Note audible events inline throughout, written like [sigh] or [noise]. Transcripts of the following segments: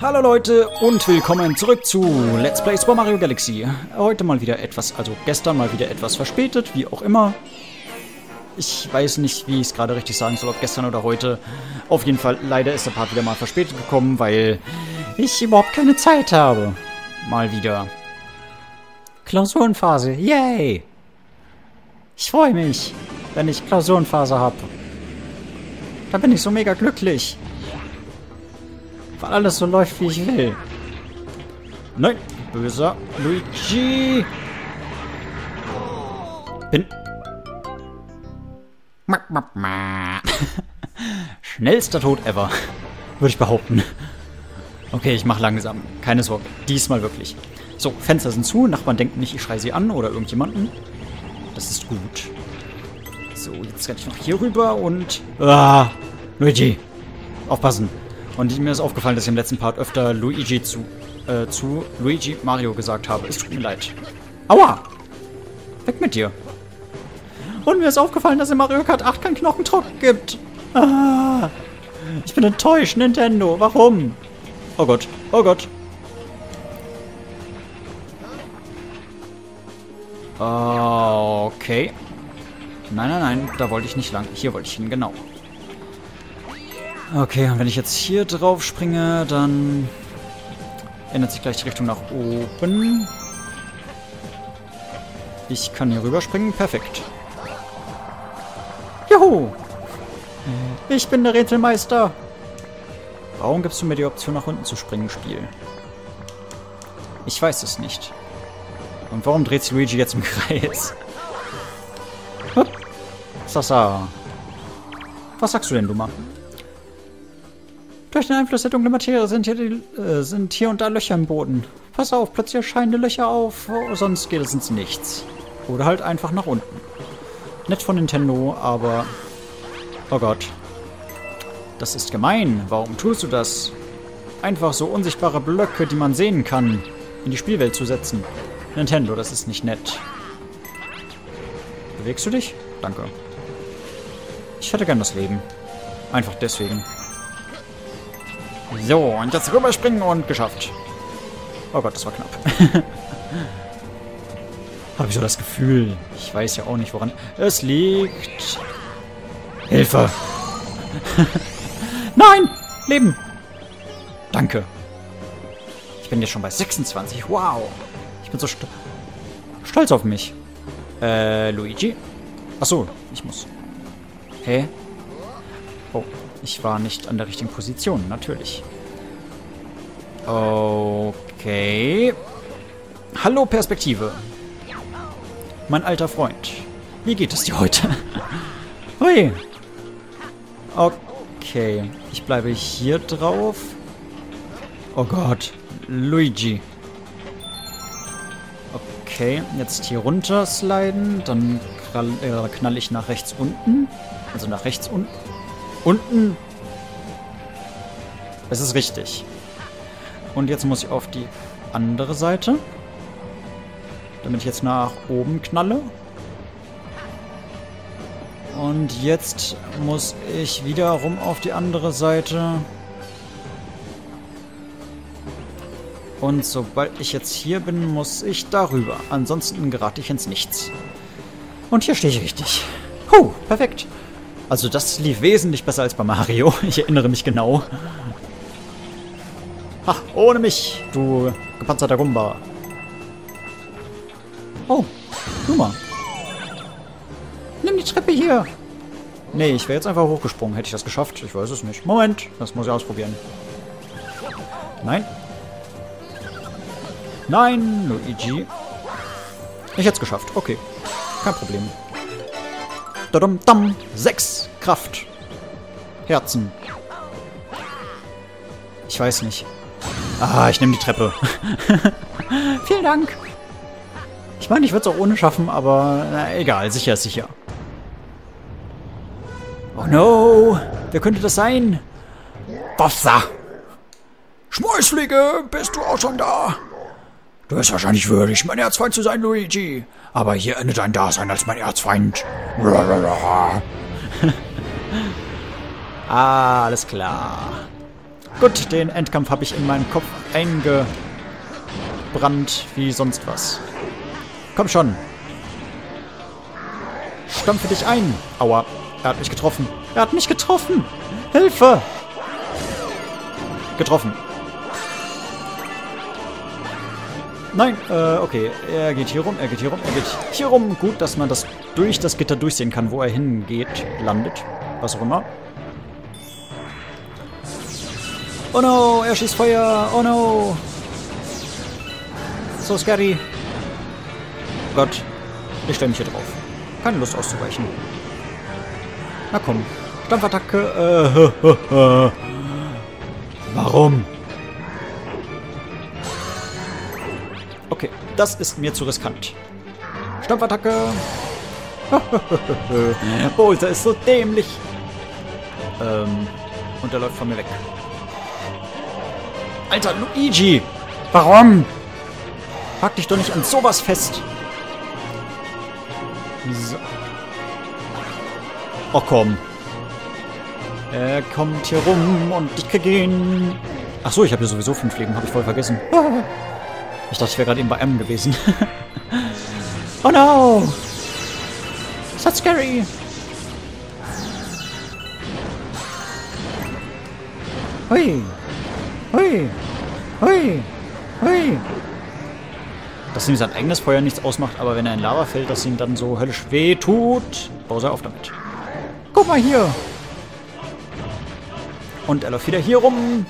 Hallo Leute und willkommen zurück zu Let's Play Super Mario Galaxy. Heute mal wieder etwas, also gestern mal wieder etwas verspätet, wie auch immer. Ich weiß nicht, wie ich es gerade richtig sagen soll, ob gestern oder heute. Auf jeden Fall, leider ist der Part wieder mal verspätet gekommen, weil ich überhaupt keine Zeit habe. Mal wieder. Klausurenphase, yay! Ich freue mich, wenn ich Klausurenphase habe. Da bin ich so mega glücklich. Weil alles so läuft, wie ich will. Nein, böser Luigi. Bin. [laughs] Schnellster Tod ever. Würde ich behaupten. Okay, ich mache langsam. Keine Sorge. Diesmal wirklich. So, Fenster sind zu. Nachbarn denken nicht, ich schreie sie an oder irgendjemanden. Das ist gut. So, jetzt werde ich noch hier rüber und... Ah, Luigi. Aufpassen. Und mir ist aufgefallen, dass ich im letzten Part öfter Luigi zu, äh, zu Luigi Mario gesagt habe. Es tut mir leid. Aua! Weg mit dir. Und mir ist aufgefallen, dass in Mario Kart 8 kein Knochentruck gibt. Ah, ich bin enttäuscht, Nintendo. Warum? Oh Gott. Oh Gott. Okay. Nein, nein, nein. Da wollte ich nicht lang. Hier wollte ich hin, genau. Okay, und wenn ich jetzt hier drauf springe, dann ändert sich gleich die Richtung nach oben. Ich kann hier rüberspringen. Perfekt. Juhu! Ich bin der Rätselmeister. Warum gibst du mir die Option, nach unten zu springen, Spiel? Ich weiß es nicht. Und warum dreht sich Luigi jetzt im [laughs] Kreis? Sasa. Was sagst du denn, Dummer? Durch den Einfluss der dunklen Materie sind hier, die, äh, sind hier und da Löcher im Boden. Pass auf, plötzlich erscheinen die Löcher auf, sonst geht es ins Nichts. Oder halt einfach nach unten. Nett von Nintendo, aber... Oh Gott. Das ist gemein. Warum tust du das? Einfach so unsichtbare Blöcke, die man sehen kann, in die Spielwelt zu setzen. Nintendo, das ist nicht nett. Bewegst du dich? Danke. Ich hätte gern das Leben. Einfach deswegen. So, und jetzt rüberspringen und geschafft. Oh Gott, das war knapp. [laughs] Habe ich so das Gefühl. Ich weiß ja auch nicht, woran es liegt. Hilfe! [laughs] Nein! Leben! Danke. Ich bin jetzt schon bei 26. Wow! Ich bin so st stolz auf mich. Äh, Luigi? Achso, ich muss. Hä? Oh, ich war nicht an der richtigen Position, natürlich. Okay. Hallo Perspektive. Mein alter Freund. Wie geht es dir heute? [laughs] Hui. Okay. Ich bleibe hier drauf. Oh Gott. Luigi. Okay, jetzt hier runter sliden. Dann knall, äh, knall ich nach rechts unten. Also nach rechts unten. Unten. Es ist richtig. Und jetzt muss ich auf die andere Seite. Damit ich jetzt nach oben knalle. Und jetzt muss ich wiederum auf die andere Seite. Und sobald ich jetzt hier bin, muss ich darüber. Ansonsten gerate ich ins Nichts. Und hier stehe ich richtig. Huh, perfekt. Also das lief wesentlich besser als bei Mario. [laughs] Ich erinnere mich genau. Ha, ohne mich, du gepanzerter Gumba. Oh, mal. Nimm die Treppe hier. Nee, ich wäre jetzt einfach hochgesprungen. Hätte ich das geschafft? Ich weiß es nicht. Moment, das muss ich ausprobieren. Nein. Nein, Luigi. Ich hätte es geschafft. Okay. Kein Problem. Dadum, dam. Sechs Kraft. Herzen. Ich weiß nicht. Ah, ich nehme die Treppe. [laughs] Vielen Dank. Ich meine, ich würde es auch ohne schaffen, aber na, egal, sicher ist sicher. Oh no, wer könnte das sein? Bossa. Schmeißfliege, bist du auch schon da? Du bist wahrscheinlich würdig, mein Erzfeind zu sein, Luigi. Aber hier endet dein Dasein als mein Erzfeind. [laughs] ah, alles klar. Gut, den Endkampf habe ich in meinen Kopf eingebrannt wie sonst was. Komm schon. Stampfe dich ein. Aua, er hat mich getroffen. Er hat mich getroffen. Hilfe! Getroffen. Nein, äh, okay. Er geht hier rum, er geht hier rum, er geht hier rum. Gut, dass man das durch das Gitter durchsehen kann, wo er hingeht, landet. Was auch immer. Oh no, er schießt Feuer. Oh no. So scary. Gott, ich stelle mich hier drauf. Keine Lust auszuweichen. Na komm. Stampfattacke. Äh, [laughs] Warum? Okay, das ist mir zu riskant. Stampfattacke. [laughs] Bowser ist so dämlich. Ähm, und er läuft von mir weg. Alter, Luigi! Warum? Pack dich doch nicht an sowas fest. So. Oh komm. Er kommt hier rum und ich krieg ihn. Ach so, ich habe hier sowieso fünf Leben, habe ich voll vergessen. [laughs] Ich dachte, ich wäre gerade eben bei M gewesen. [laughs] oh no! Ist das scary? Hui! Hui! Hui! Hui! Dass ihm sein eigenes Feuer nichts ausmacht, aber wenn er in Lava fällt, dass ihm dann so höllisch weh tut. Bowser auf damit. Guck mal hier! Und er läuft wieder hier rum.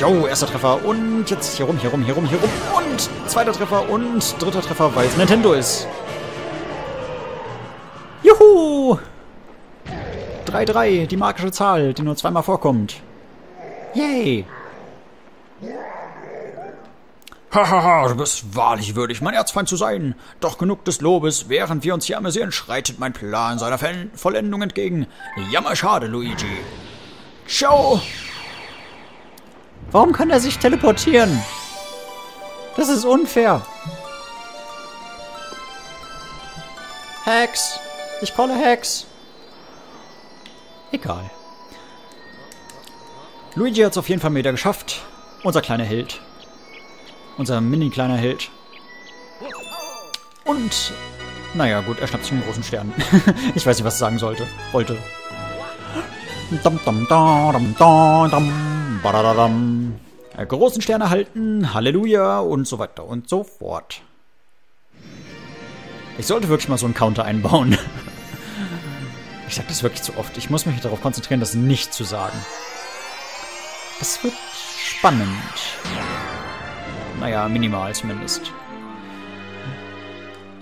Jo, erster Treffer. Und jetzt hier rum, hier rum, hier rum, hier rum. Und zweiter Treffer und dritter Treffer, weil es Nintendo ist. Juhu! 3-3, die magische Zahl, die nur zweimal vorkommt. Yay! Hahaha, du bist wahrlich würdig, mein Erzfeind zu sein. Doch genug des Lobes, während wir uns hier amüsieren, schreitet mein Plan seiner Vollendung entgegen. Jammerschade, Luigi. Ciao! Warum kann er sich teleportieren? Das ist unfair. Hex! Ich calle Hex! Egal. Luigi hat es auf jeden Fall wieder geschafft. Unser kleiner Held. Unser mini-kleiner Held. Und, naja gut, er schnappt sich einen großen Stern. [laughs] ich weiß nicht, was ich sagen sollte. Wollte. Dum, Großen Stern erhalten, Halleluja und so weiter und so fort. Ich sollte wirklich mal so einen Counter einbauen. [laughs] Ich sage das wirklich zu oft. Ich muss mich darauf konzentrieren, das nicht zu sagen. Das wird spannend. Naja, minimal zumindest.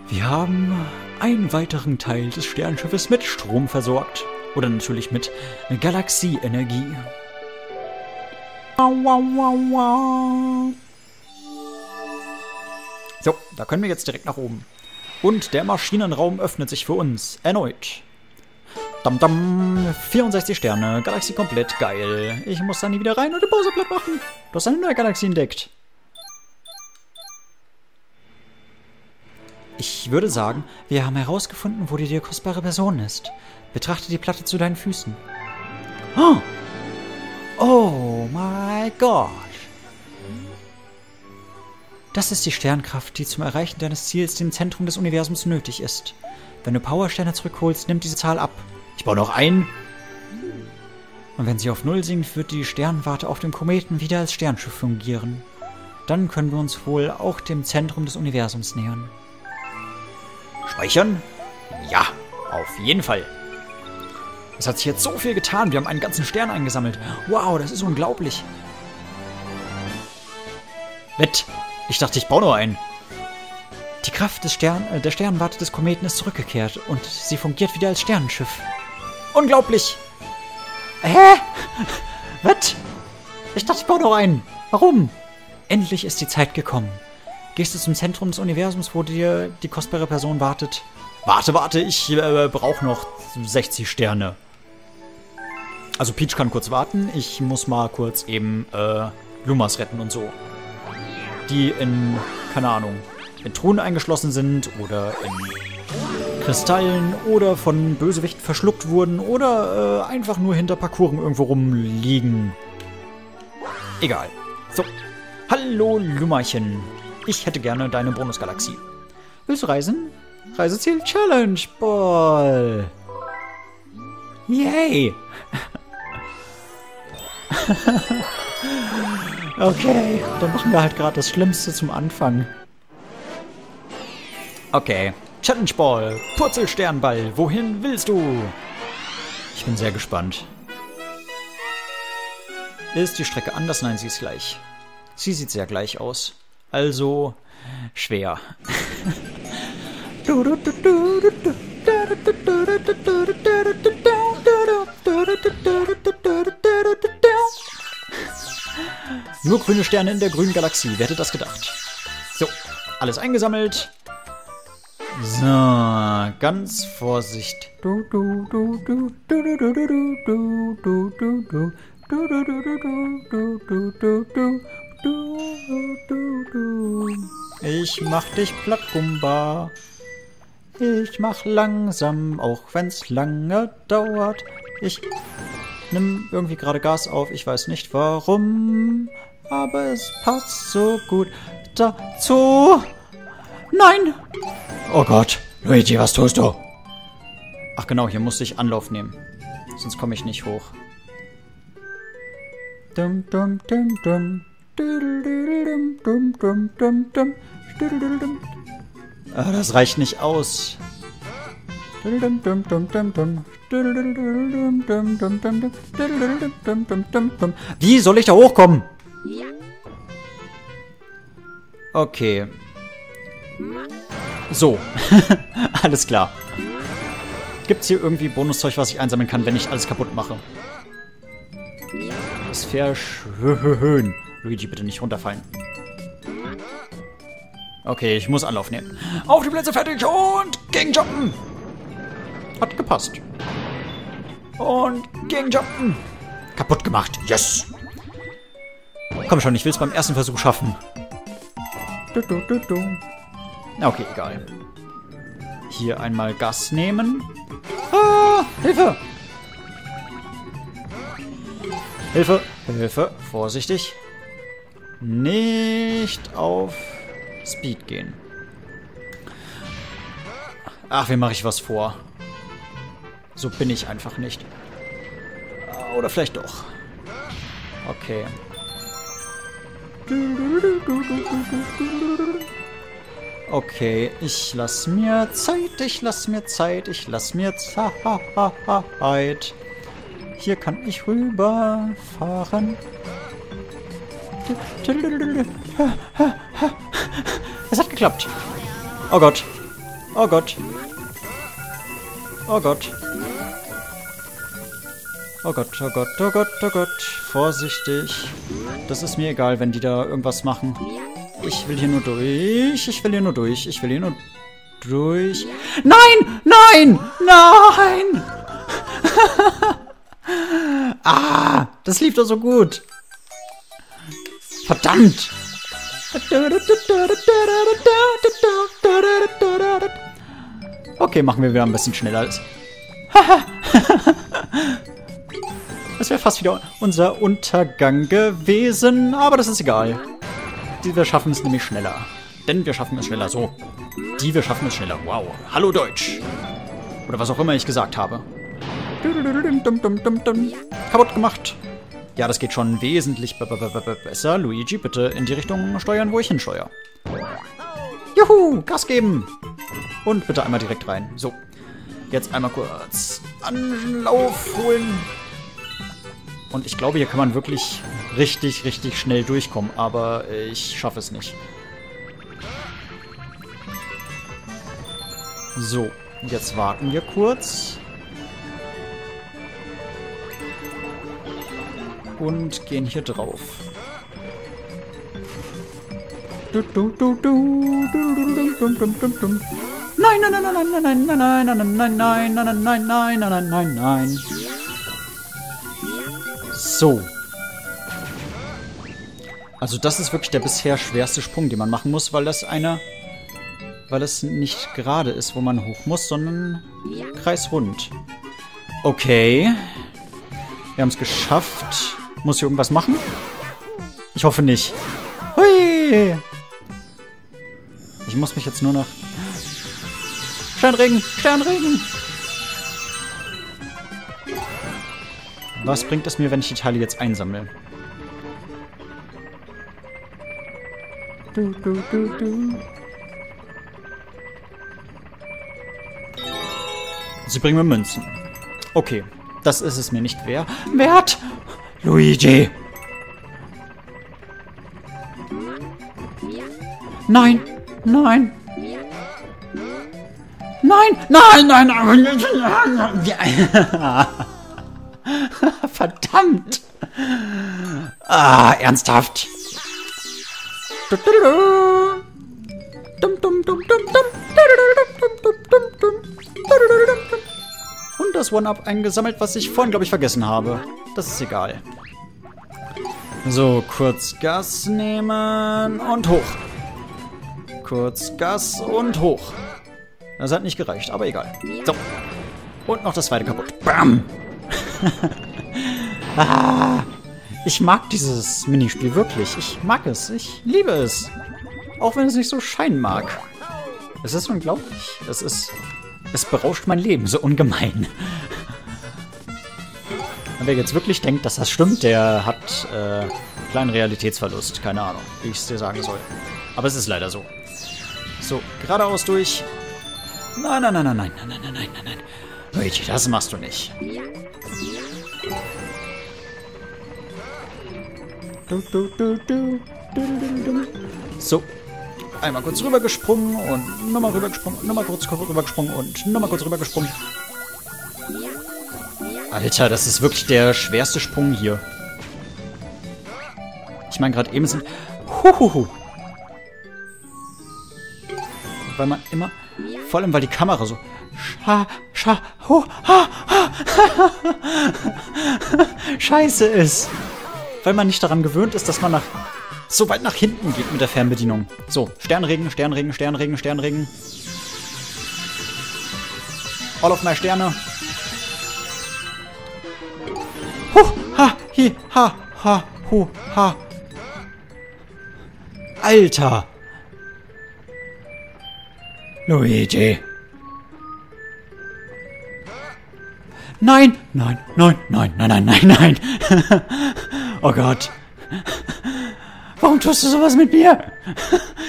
Wir haben einen weiteren Teil des Sternschiffes mit Strom versorgt. Oder natürlich mit Galaxieenergie. So, da können wir jetzt direkt nach oben. Und der Maschinenraum öffnet sich für uns. Erneut. Dam dam, 64 Sterne, Galaxie komplett, geil. Ich muss da nie wieder rein und den Pause platt machen. Du hast eine neue Galaxie entdeckt. Ich würde sagen, wir haben herausgefunden, wo die dir kostbare Person ist. Betrachte die Platte zu deinen Füßen. Oh, oh my God. Das ist die Sternkraft, die zum Erreichen deines Ziels dem Zentrum des Universums nötig ist. Wenn du Powersterne zurückholst, nimmt diese Zahl ab. Ich baue noch ein. Und wenn sie auf Null sinkt, wird die Sternwarte auf dem Kometen wieder als Sternschiff fungieren. Dann können wir uns wohl auch dem Zentrum des Universums nähern. Speichern? Ja, auf jeden Fall. Es hat sich jetzt so viel getan. Wir haben einen ganzen Stern eingesammelt. Wow, das ist unglaublich. Wett. Ich dachte, ich baue nur einen. Die Kraft des Stern, äh, der Sternwarte des Kometen ist zurückgekehrt und sie fungiert wieder als Sternenschiff. Unglaublich! Hä? Was? Ich dachte, ich baue noch einen. Warum? Endlich ist die Zeit gekommen. Gehst du zum Zentrum des Universums, wo dir die kostbare Person wartet? Warte, warte, ich äh, brauche noch 60 Sterne. Also Peach kann kurz warten. Ich muss mal kurz eben äh, Lumas retten und so. Die in, keine Ahnung, in Truhen eingeschlossen sind oder in Kristallen oder von Bösewichten verschluckt wurden oder äh, einfach nur hinter Parcours irgendwo rumliegen. Egal. So. Hallo, Lummerchen. Ich hätte gerne deine Bonusgalaxie. Willst du reisen? Reiseziel Challenge Ball. Yay. [laughs] okay, dann machen wir halt gerade das Schlimmste zum Anfang. Okay. Challenge Ball. Purzelsternball. Wohin willst du? Ich bin sehr gespannt. Ist die Strecke anders? Nein, sie ist gleich. Sie sieht sehr gleich aus. Also schwer. Nur grüne Sterne in der grünen Galaxie. Wer hätte das gedacht? So, alles eingesammelt. So, ganz Vorsicht. Du, du, du, du, du, du, du, du, du, du, du, du. Du, du, du, du, du, du, du, du, du, du, du. Ich mach dich platt, Gumba. Ich mach langsam, auch wenn's lange dauert. Ich nimm irgendwie gerade Gas auf, ich weiß nicht warum, aber es passt so gut dazu. Nein! Oh Gott, Luigi, was tust du? Ach genau, hier musste ich Anlauf nehmen. Sonst komme ich nicht hoch. Dum dum dum dum. Dum dum dum dum. Ah, das reicht nicht aus. Wie soll ich da hochkommen? Okay. So. [laughs] alles klar. Gibt es hier irgendwie Bonuszeug, was ich einsammeln kann, wenn ich alles kaputt mache? Das verschön. Luigi, bitte nicht runterfallen. Okay, ich muss Anlauf nehmen. Auf die Plätze fertig und gegenjumpen. Hat gepasst. Und gegenjumpen. Kaputt gemacht. Yes. Komm schon, ich will es beim ersten Versuch schaffen. Du, du, du, du. Okay, egal. Hier einmal Gas nehmen. Ah, Hilfe! Hilfe, Hilfe, vorsichtig. Nicht auf Speed gehen. Ach, wie mache ich was vor? So bin ich einfach nicht. Oder vielleicht doch. Okay. Okay, ich lass mir Zeit, ich lass mir Zeit, ich lass mir Zeit. Hier kann ich rüberfahren. Es hat geklappt. Oh Gott. Oh Gott. Oh Gott. Oh Gott, oh Gott, oh Gott, oh Gott. Vorsichtig. Das ist mir egal, wenn die da irgendwas machen. Ich will hier nur durch. Ich will hier nur durch. Ich will hier nur durch. Nein! Nein! Nein! [laughs] ah! Das lief doch so gut. Verdammt! Okay, machen wir wieder ein bisschen schneller. [laughs] Das wäre fast wieder unser Untergang gewesen, aber das ist egal. Wir schaffen es nämlich schneller. Denn wir schaffen es schneller. So. Die wir schaffen es schneller. Wow. Hallo Deutsch. Oder was auch immer ich gesagt habe. Kaputt gemacht. Ja, das geht schon wesentlich besser. Luigi, bitte in die Richtung steuern, wo ich hinsteuere. Juhu, Gas geben. Und bitte einmal direkt rein. So. Jetzt einmal kurz Anlauf holen. Und ich glaube, hier kann man wirklich richtig, richtig schnell durchkommen. Aber ich schaffe es nicht. So, jetzt warten wir kurz. Und gehen hier drauf. Du, du, du, du, du, du, du, du, du, du. Nein, nein, nein, nein, nein, nein, nein, nein, nein, nein, nein, nein, nein, nein, nein, nein, nein. So. Also das ist wirklich der bisher schwerste Sprung, den man machen muss, weil das eine... Weil es nicht gerade ist, wo man hoch muss, sondern kreisrund. Okay. Wir haben es geschafft. Muss ich irgendwas machen? Ich hoffe nicht. Hui! Ich muss mich jetzt nur noch... Sternregen! Sternregen! Was bringt es mir, wenn ich die Teile jetzt einsammle? Du, du, du, du. Sie bringen mir Münzen. Okay, das ist es mir nicht wer wert. Luigi! Nein, nein. Nein, nein, nein, nein. [laughs] [laughs] [laughs] Verdammt. Ah, ernsthaft. Und das One-Up eingesammelt, was ich vorhin, glaube ich, vergessen habe. Das ist egal. So, kurz Gas nehmen und hoch. Kurz Gas und hoch. Das hat nicht gereicht, aber egal. So. Und noch das zweite kaputt. Bam! [laughs] ah, ich mag dieses Minispiel wirklich. Ich mag es. Ich liebe es. Auch wenn es nicht so scheinen mag. Es ist unglaublich. Es ist... Es berauscht mein Leben so ungemein. Und [laughs] wer jetzt wirklich denkt, dass das stimmt, der hat äh, kleinen Realitätsverlust. Keine Ahnung, wie ich es dir sagen soll. Aber es ist leider so. So, geradeaus durch. Nein, nein, nein, nein, nein, nein, nein, nein, nein, nein. Luigi, das machst du nicht. So. Einmal kurz rübergesprungen und nochmal rübergesprungen, nochmal kurz rübergesprungen und nochmal kurz rübergesprungen. Alter, das ist wirklich der schwerste Sprung hier. Ich meine, gerade eben sind... Huhuhu weil man immer, vor allem weil die Kamera so scha, scha, ho, ha, ha, [laughs] scheiße ist. Weil man nicht daran gewöhnt ist, dass man nach so weit nach hinten geht mit der Fernbedienung. So, Sternregen, Sternregen, Sternregen, Sternregen. All of my Sterne. Huh, ha, hi, ha, ha, hu, ha. Alter! Luigi. Nein, nein, nein, nein, nein, nein, nein, nein. [laughs] oh Gott. Warum tust du sowas mit mir?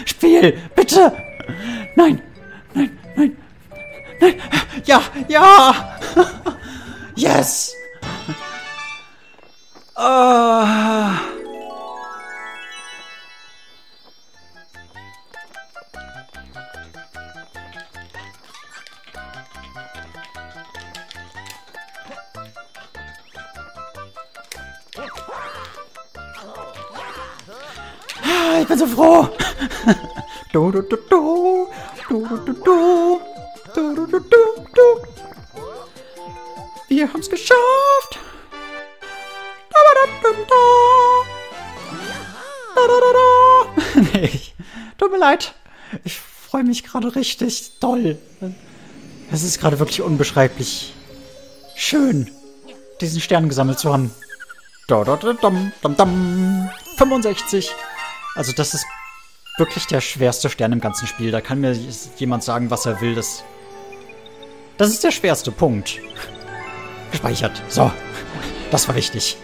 Spiel, bitte. Nein, nein, nein, nein. Ja, ja. [laughs] yes. Ah. ich bin so froh. du, du, du, du. Du, du, du, du. Du, du, du, du, du. Wir haben's geschafft. Da, da, da, da, da. Da, da, da, da. [laughs] nee, tut mir leid. Ich freue mich gerade richtig toll. Es ist gerade wirklich unbeschreiblich schön, diesen Stern gesammelt zu haben. Da, da, da, dum, dum, dum. 65. Also das ist wirklich der schwerste Stern im ganzen Spiel. Da kann mir jemand sagen, was er will. Das, das ist der schwerste Punkt. Gespeichert. So. Das war wichtig.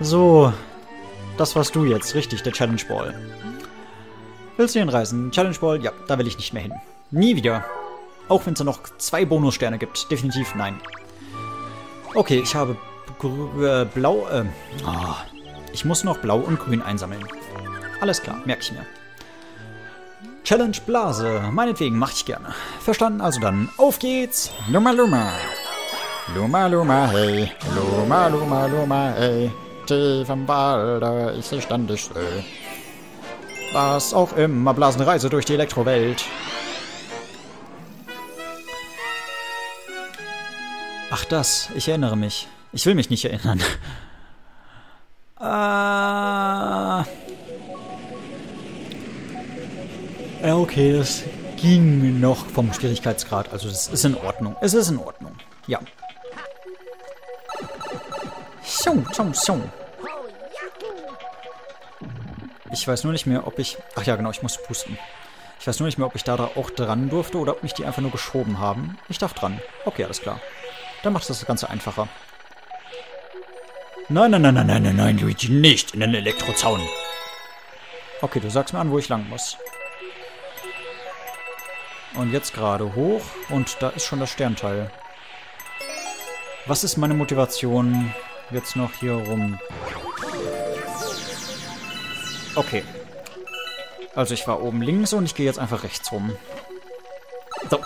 So. Das warst du jetzt. Richtig, der Challenge Ball. Willst du hinreisen? Challenge Ball? Ja, da will ich nicht mehr hin. Nie wieder. Auch wenn es noch zwei Bonussterne gibt. Definitiv nein. Okay, ich habe äh, blau... Äh, oh, ich muss noch blau und grün einsammeln. Alles klar, merke ich mir. Challenge Blase. Meinetwegen, mache ich gerne. Verstanden? Also dann, auf geht's. Luma Luma. Luma Luma, hey. Luma Luma Luma, hey. Tief im Walde ist die Standesstö. Was auch immer, Blasenreise durch die Elektrowelt. Ach das, ich erinnere mich. Ich will mich nicht erinnern. Äh... [laughs] Ja, okay, das ging noch vom Schwierigkeitsgrad. Also das ist in Ordnung. Es ist in Ordnung. Ja. So, so, so. Ich weiß nur nicht mehr, ob ich... Ach ja, genau, ich muss pusten. Ich weiß nur nicht mehr, ob ich da auch dran durfte oder ob mich die einfach nur geschoben haben. Ich darf dran. Okay, alles klar. Dann macht das Ganze einfacher. Nein, nein, nein, nein, nein, nein, nein, Luigi, nicht in den Elektrozaun. Okay, du sagst mir an, wo ich lang muss. Und jetzt gerade hoch und da ist schon das Sternteil. Was ist meine Motivation, jetzt noch hier rum? Okay. Also ich war oben links und ich gehe jetzt einfach rechts rum. So,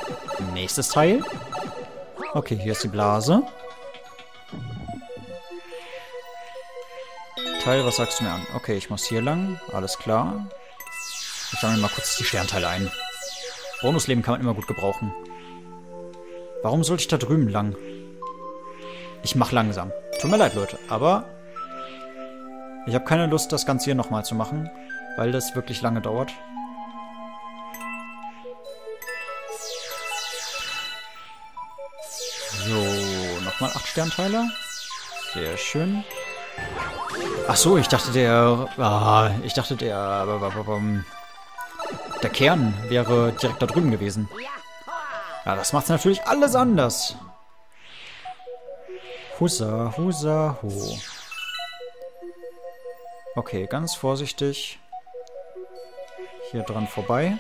nächstes Teil. Okay, hier ist die Blase. Teil, was sagst du mir an? Okay, ich muss hier lang. Alles klar. Ich sammle mal kurz die Sternteile ein. Bonusleben kann man immer gut gebrauchen. Warum sollte ich da drüben lang? Ich mach langsam. Tut mir leid, Leute, aber ich habe keine Lust, das Ganze hier nochmal zu machen, weil das wirklich lange dauert. So, nochmal acht Sternteile. Sehr schön. Ach so, ich dachte der... Ah, ich dachte der... Der Kern wäre direkt da drüben gewesen. Ja, das macht natürlich alles anders. Husa, husa, hu. Okay, ganz vorsichtig. Hier dran vorbei.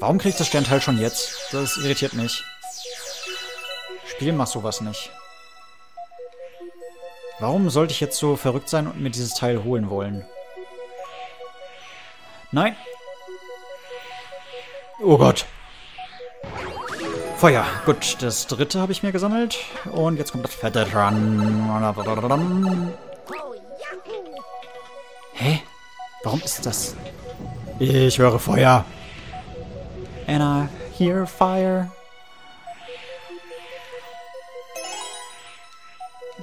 Warum kriegt das Sternteil schon jetzt? Das irritiert mich. Spiel macht sowas nicht. Warum sollte ich jetzt so verrückt sein und mir dieses Teil holen wollen? Nein, Oh Gott. Feuer. Gut, das dritte habe ich mir gesammelt. Und jetzt kommt das fette dran. Hä? Warum ist das? Ich höre Feuer. And I hear fire.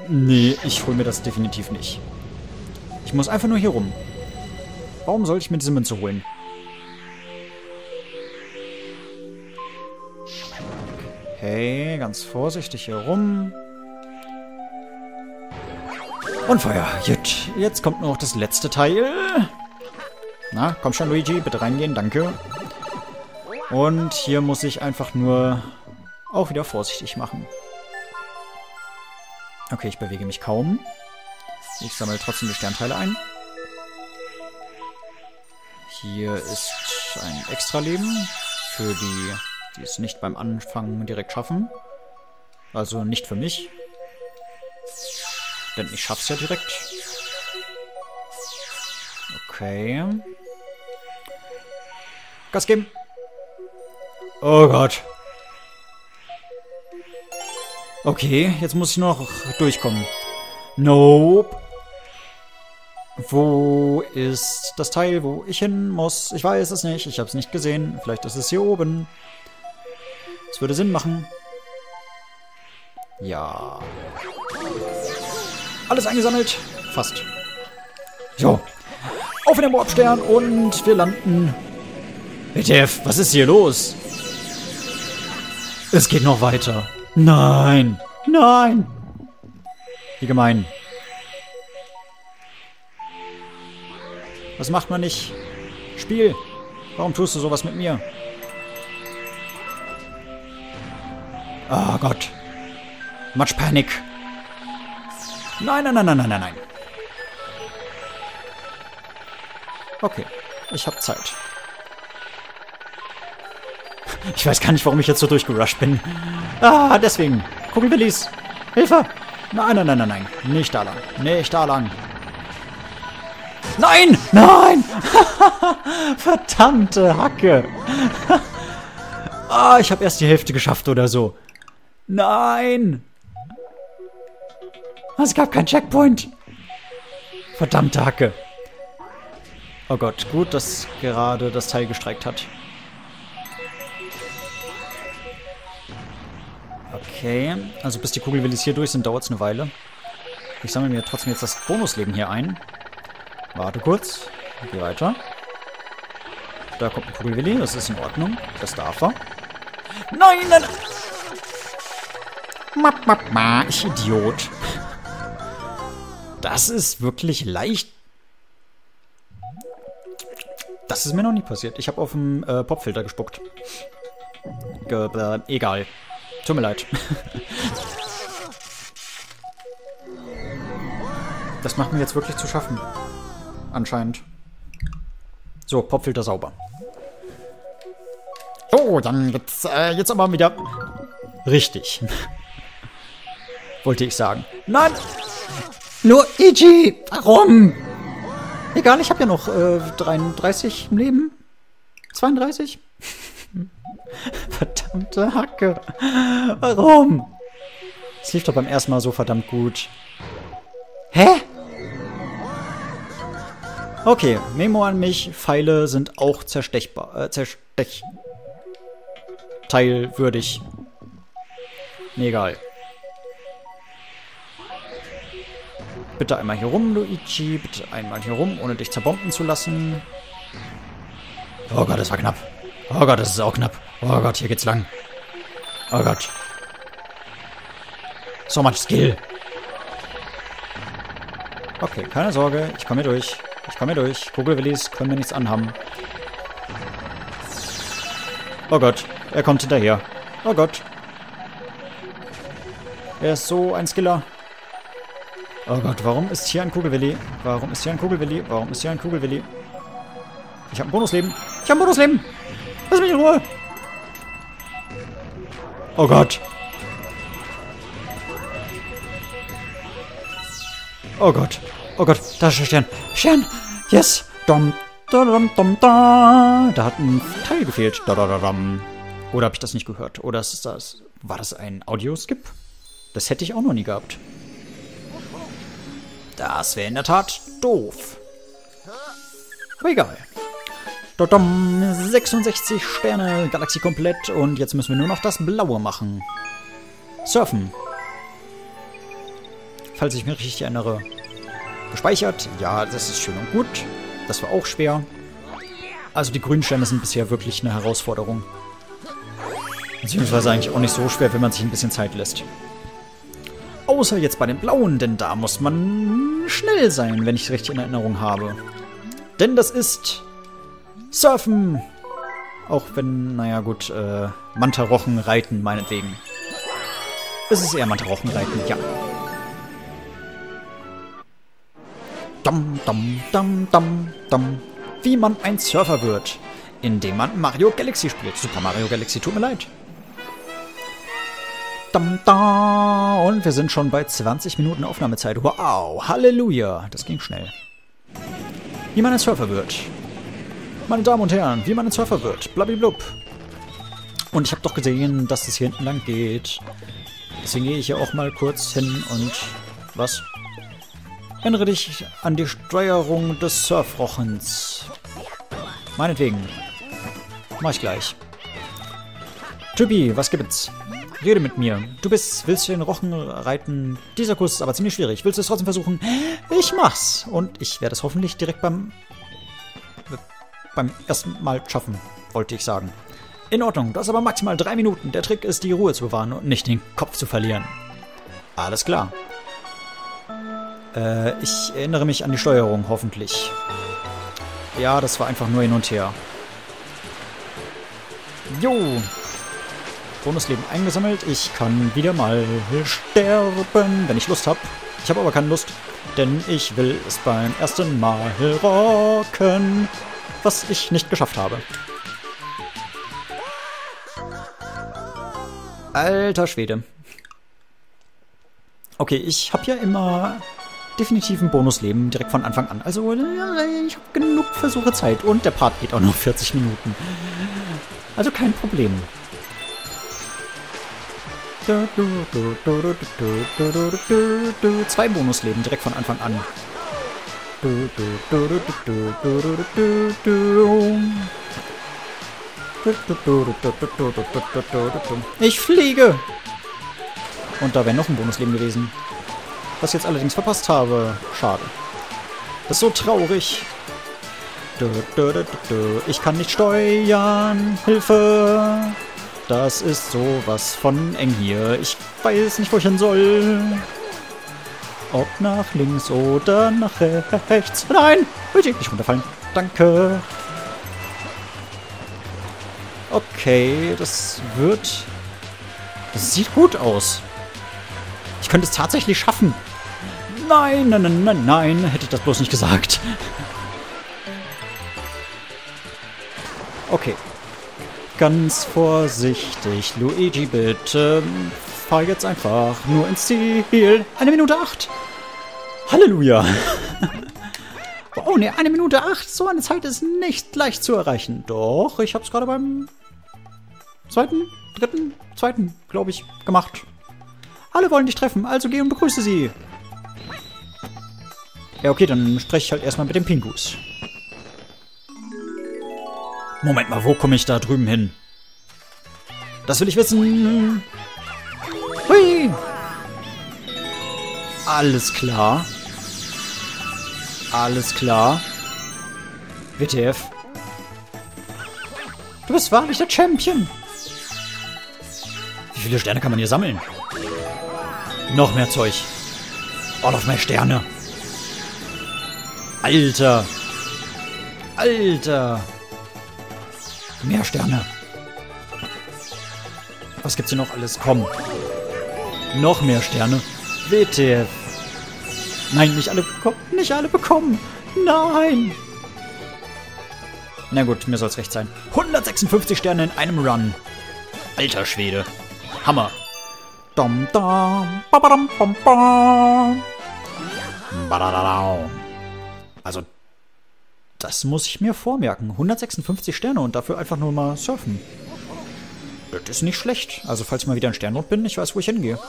Nee, ich hole mir das definitiv nicht. Ich muss einfach nur hier rum. Warum soll ich mir diese Münze holen? Okay, ganz vorsichtig hier rum. Und Feuer. Gut, jetzt kommt noch das letzte Teil. Na, komm schon, Luigi, bitte reingehen, danke. Und hier muss ich einfach nur auch wieder vorsichtig machen. Okay, ich bewege mich kaum. Ich sammle trotzdem die Sternteile ein. Hier ist ein Extra-Leben für die die es nicht beim Anfang direkt schaffen. Also nicht für mich. Denn ich schaff's ja direkt. Okay. Gas geben. Oh Gott. Okay, jetzt muss ich noch durchkommen. Nope. Wo ist das Teil, wo ich hin muss? Ich weiß es nicht. Ich habe es nicht gesehen. Vielleicht ist es hier oben. Das würde Sinn machen. Ja. Alles eingesammelt? Fast. So. Auf in den Warpstern und wir landen. WTF, was ist hier los? Es geht noch weiter. Nein. Nein. Wie gemein. Was macht man nicht? Spiel. Warum tust du sowas mit mir? Oh Gott. Much Panic. Nein, nein, nein, nein, nein, nein, nein. Okay, ich habe Zeit. Ich weiß gar nicht, warum ich jetzt so durchgerusht bin. Ah, deswegen. Kugelbillis. Hilfe. Nein, nein, nein, nein, nein. Nicht da lang. Nicht da lang. Nein! Nein! [laughs] Verdammte Hacke. ah, ich habe erst die Hälfte geschafft oder so. Nein! Es gab keinen Checkpoint. Verdammte Hacke. Oh Gott, gut, dass gerade das Teil gestreikt hat. Okay, also bis die Kugelwillis hier durch sind, dauert es eine Weile. Ich sammle mir trotzdem jetzt das Bonusleben hier ein. Warte kurz. Geh weiter. Da kommt ein Kugelwilli, das ist in Ordnung. Das darf er. Nein, nein! Ma, ma, ma, ich Idiot. Das ist wirklich leicht. Das ist mir noch nie passiert. Ich habe auf dem äh, Popfilter gespuckt. Ge äh, egal. Tut mir leid. das macht mir jetzt wirklich zu schaffen. Anscheinend. So, Popfilter sauber. Oh, dann jetzt, äh, jetzt aber wieder... Richtig. [laughs] Wollte ich sagen. Nein! Luigi! Warum? Egal, ich habe ja noch äh, 33 im Leben. 32? Verdammte Hacke. Warum? Es lief doch beim ersten Mal so verdammt gut. Hä? Okay, Memo an mich. Pfeile sind auch zerstechbar. Äh, zerstech... Teilwürdig. Nee, egal. Bitte einmal hier rum, Luigi. Bitte einmal hier rum, ohne dich zerbomben zu lassen. Oh Gott, das war knapp. Oh Gott, das ist auch knapp. Oh Gott, hier geht's lang. Oh Gott. So much skill. Okay, keine Sorge. Ich komme hier durch. Ich komme hier durch. Kugelwillis können mir nichts anhaben. Oh Gott, er kommt hinterher. Oh Gott. Er ist so ein Skiller. Oh Gott, warum ist hier ein Kugelwilli? Warum ist hier ein Kugelwilli? Warum ist hier ein Kugelwilli? Ich habe ein Bonusleben. Ich habe ein Bonusleben. Lass mich in Ruhe. Oh Gott. Oh Gott. Oh Gott. Da ist der Stern. Stern. Yes. Dom. Da, dom, dom, da. da hat ein Teil gefehlt. Da, da, da, dam. Oder habe ich das nicht gehört? Oder ist das, war das ein Audioskip? Das hätte ich auch noch nie gehabt. Das wäre in der Tat doof. Aber egal. 66 Sterne, Galaxie komplett. Und jetzt müssen wir nur noch das Blaue machen. Surfen. Falls ich mich richtig erinnere. Gespeichert. Ja, das ist schön und gut. Das war auch schwer. Also die grünen Sterne sind bisher wirklich eine Herausforderung. Beziehungsweise eigentlich auch nicht so schwer, wenn man sich ein bisschen Zeit lässt. Außer jetzt bei den blauen, denn da muss man schnell sein, wenn ich es richtig in Erinnerung habe. Denn das ist Surfen. Auch wenn, naja gut, äh, Mantarochen reiten meinetwegen. Es ist eher Mantarochen reiten, ja. Dum, dum, dum, dum, dum. Wie man ein Surfer wird, indem man Mario Galaxy spielt. Super Mario Galaxy, tut mir leid. Dum, da. Und wir sind schon bei 20 Minuten Aufnahmezeit. Wow, Halleluja. Das ging schnell. Wie man ein Surfer wird. Meine Damen und Herren, wie man ein Surfer wird. Blablablub. Und ich habe doch gesehen, dass es hier hinten lang geht. Deswegen gehe ich hier auch mal kurz hin und... Was? Erinnere dich an die Steuerung des Surfrochens. Meinetwegen. Mach ich gleich. Typi, was gibt's? Rede mit mir. Du bist, willst du den Rochen reiten? Dieser Kurs ist aber ziemlich schwierig. Willst du es trotzdem versuchen? Ich mach's. Und ich werde es hoffentlich direkt beim beim ersten Mal schaffen, wollte ich sagen. In Ordnung, du hast aber maximal drei Minuten. Der Trick ist, die Ruhe zu bewahren und nicht den Kopf zu verlieren. Alles klar. Äh, ich erinnere mich an die Steuerung, hoffentlich. Ja, das war einfach nur hin und her. Jo, Bonusleben eingesammelt. Ich kann wieder mal sterben, wenn ich Lust habe. Ich habe aber keine Lust, denn ich will es beim ersten Mal rocken, was ich nicht geschafft habe. Alter Schwede. Okay, ich habe ja immer definitiv ein Bonusleben direkt von Anfang an. Also, ich habe genug Versuche Zeit. Und der Part geht auch nur 40 Minuten. Also kein Problem. Zwei Bonusleben direkt von Anfang an. Ich fliege! Und da wäre noch ein Bonusleben gewesen. Was ich jetzt allerdings verpasst habe. Schade. Das ist so traurig. Ich kann nicht steuern. Hilfe! Das ist sowas von eng hier. Ich weiß nicht, wo ich hin soll. Ob nach links oder nach rechts. Nein! Bitte nicht runterfallen. Danke. Okay, das wird... Das sieht gut aus. Ich könnte es tatsächlich schaffen. Nein, nein, nein, nein, nein. Hätte ich das bloß nicht gesagt. Okay. Ganz vorsichtig, Luigi, bitte. Fahr jetzt einfach nur ins Ziel. Eine Minute acht. Halleluja. [laughs] oh ne, eine Minute acht. So eine Zeit ist nicht leicht zu erreichen. Doch, ich habe es gerade beim zweiten, dritten, zweiten, glaube ich, gemacht. Alle wollen dich treffen, also geh und begrüße sie. Ja, okay, dann spreche ich halt erstmal mit dem Pingus. Moment mal, wo komme ich da drüben hin? Das will ich wissen. Hui! Alles klar. Alles klar. WTF. Du bist wahrlich der Champion. Wie viele Sterne kann man hier sammeln? Noch mehr Zeug. Oh, noch mehr Sterne. Alter. Alter. Mehr Sterne. Was gibt's hier noch alles? Komm. Noch mehr Sterne. WTF. Nein, nicht alle bekommen. Nicht alle bekommen. Nein. Na gut, mir soll's recht sein. 156 Sterne in einem Run. Alter Schwede. Hammer. Dom, dom, babadam, bom, bom. Also, das muss ich mir vormerken. 156 Sterne und dafür einfach nur mal surfen. Das ist nicht schlecht. Also, falls ich mal wieder in Sternrot bin, ich weiß, wo ich hingehe.